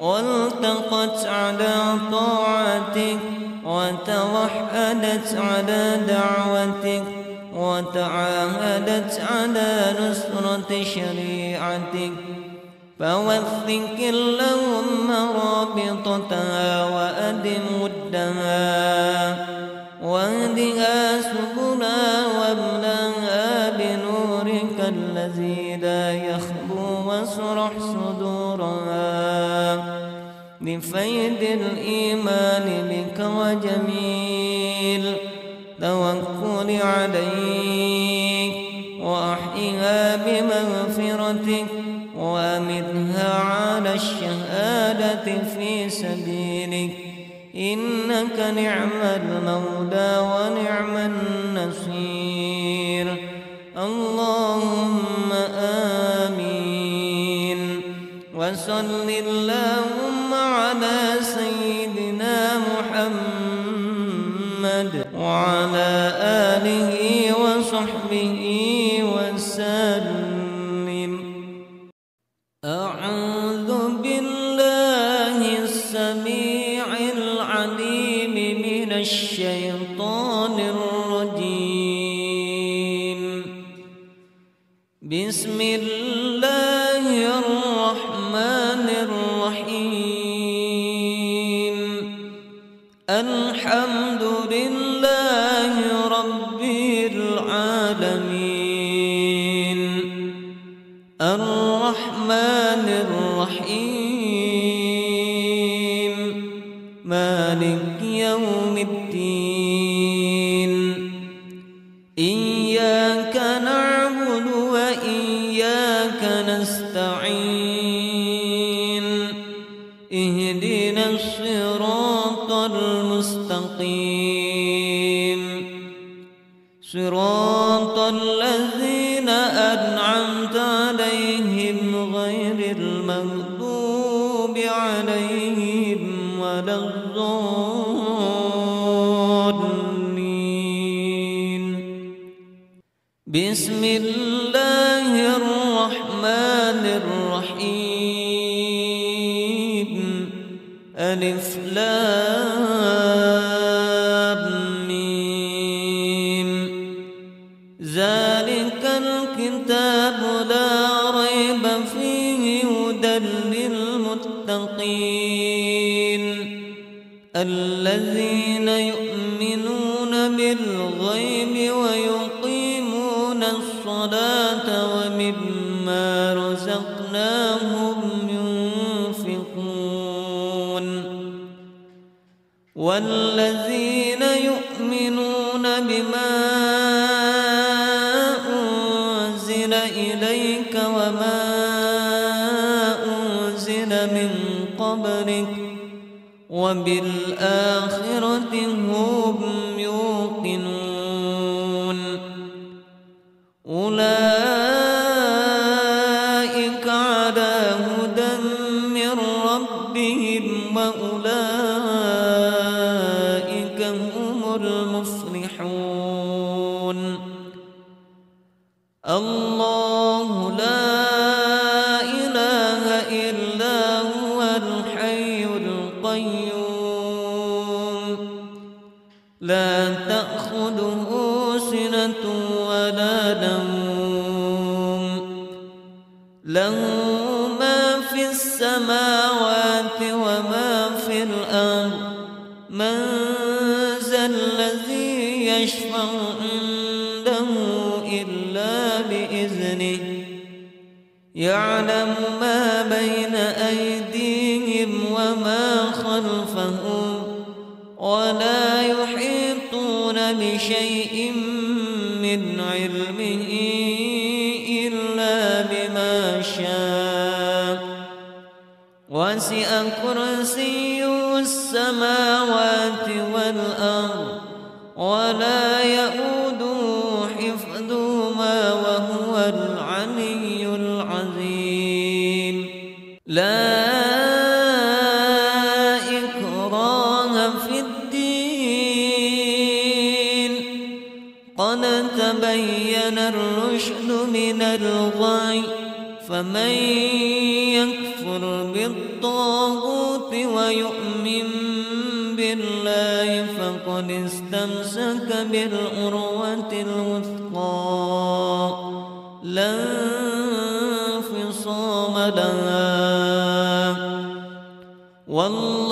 والتقت على طاعتك وتوحدت على دعوتك وتعاهدت على نصرة شريعتك. فوثق اللهم رابطتها وأدم ودها. وأهدها سبلا واملاها بنورك الذي لا يخبو واشرح صدورها. بفيد الإيمان بك وجميل توكل عليك. وأحيها بمغفرتك وأمتها على الشهادة في سبيلك. إنك نعم المولى ونعم النصير. اللهم آمين. وصل اللهم على سيدنا محمد وعلى آله الحمد لله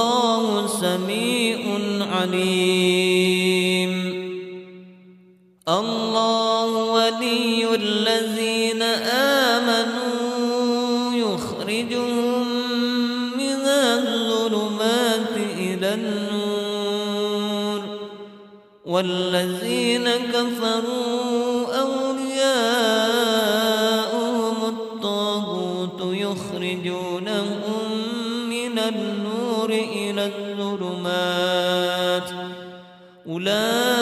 والله سميع عليم. الله ولي الذين آمنوا يخرجهم من الظلمات إلى النور. والذين كفروا 了。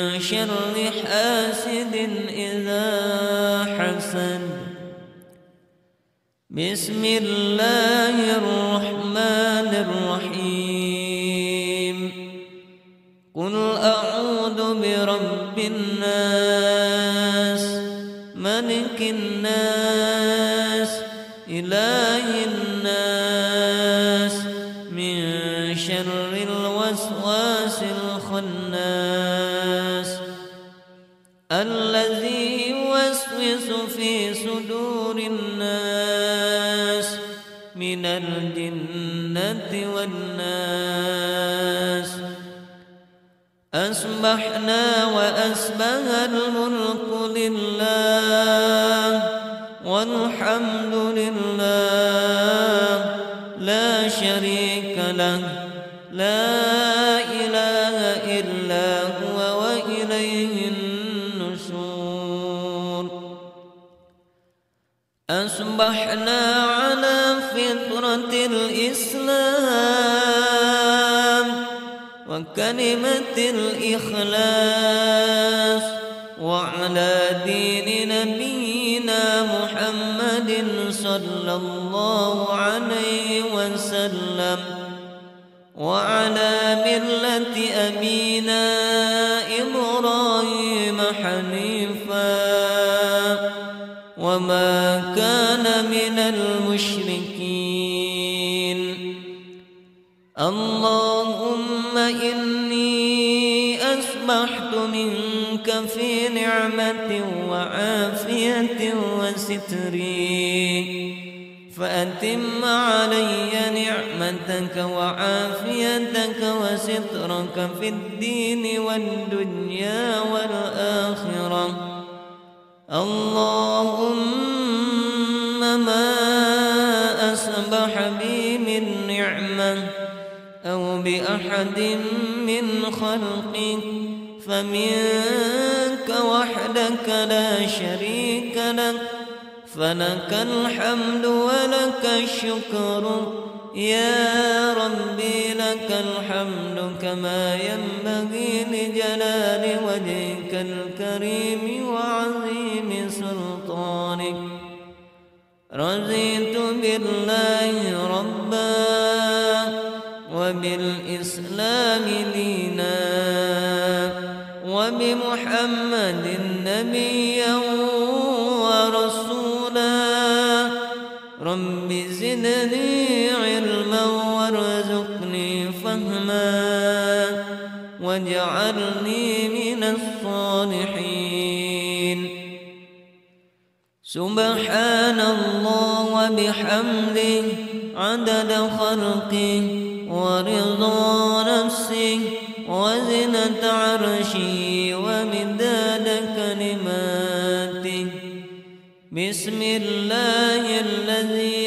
شر حاسد إذا حسد. بسم الله الرحمن الرحيم. قل أعوذ برب الناس ملك الناس إله أصبحنا وأسبه الملك لله والحمد لله. لا شريك له. لا إله إلا هو وإليه النشور. أصبحنا وكلمة الإخلاص وعلى دين نبينا محمد صلى الله عليه وسلم وعلى ملة أبينا إني أصبحت منك في نعمة وعافية وستري فأتم علي نعمتك وعافيتك وسترك في الدين والدنيا والآخرة. اللهم بأحد من خلقك فمنك وحدك لا شريك لك. فلك الحمد ولك الشكر. يا ربي لك الحمد كما ينبغي لجلال وجهك الكريم وعظيم سلطانك. رضيت بالله ربا وبالإسلام وبمحمد نبيا ورسولا. رب زدني علما وارزقني فهما. واجعلني من الصالحين. سبحان الله وبحمده. عدد خلقه ورضا نفسه. وزنة عرشي ومداد كلماتي بسم الله الذي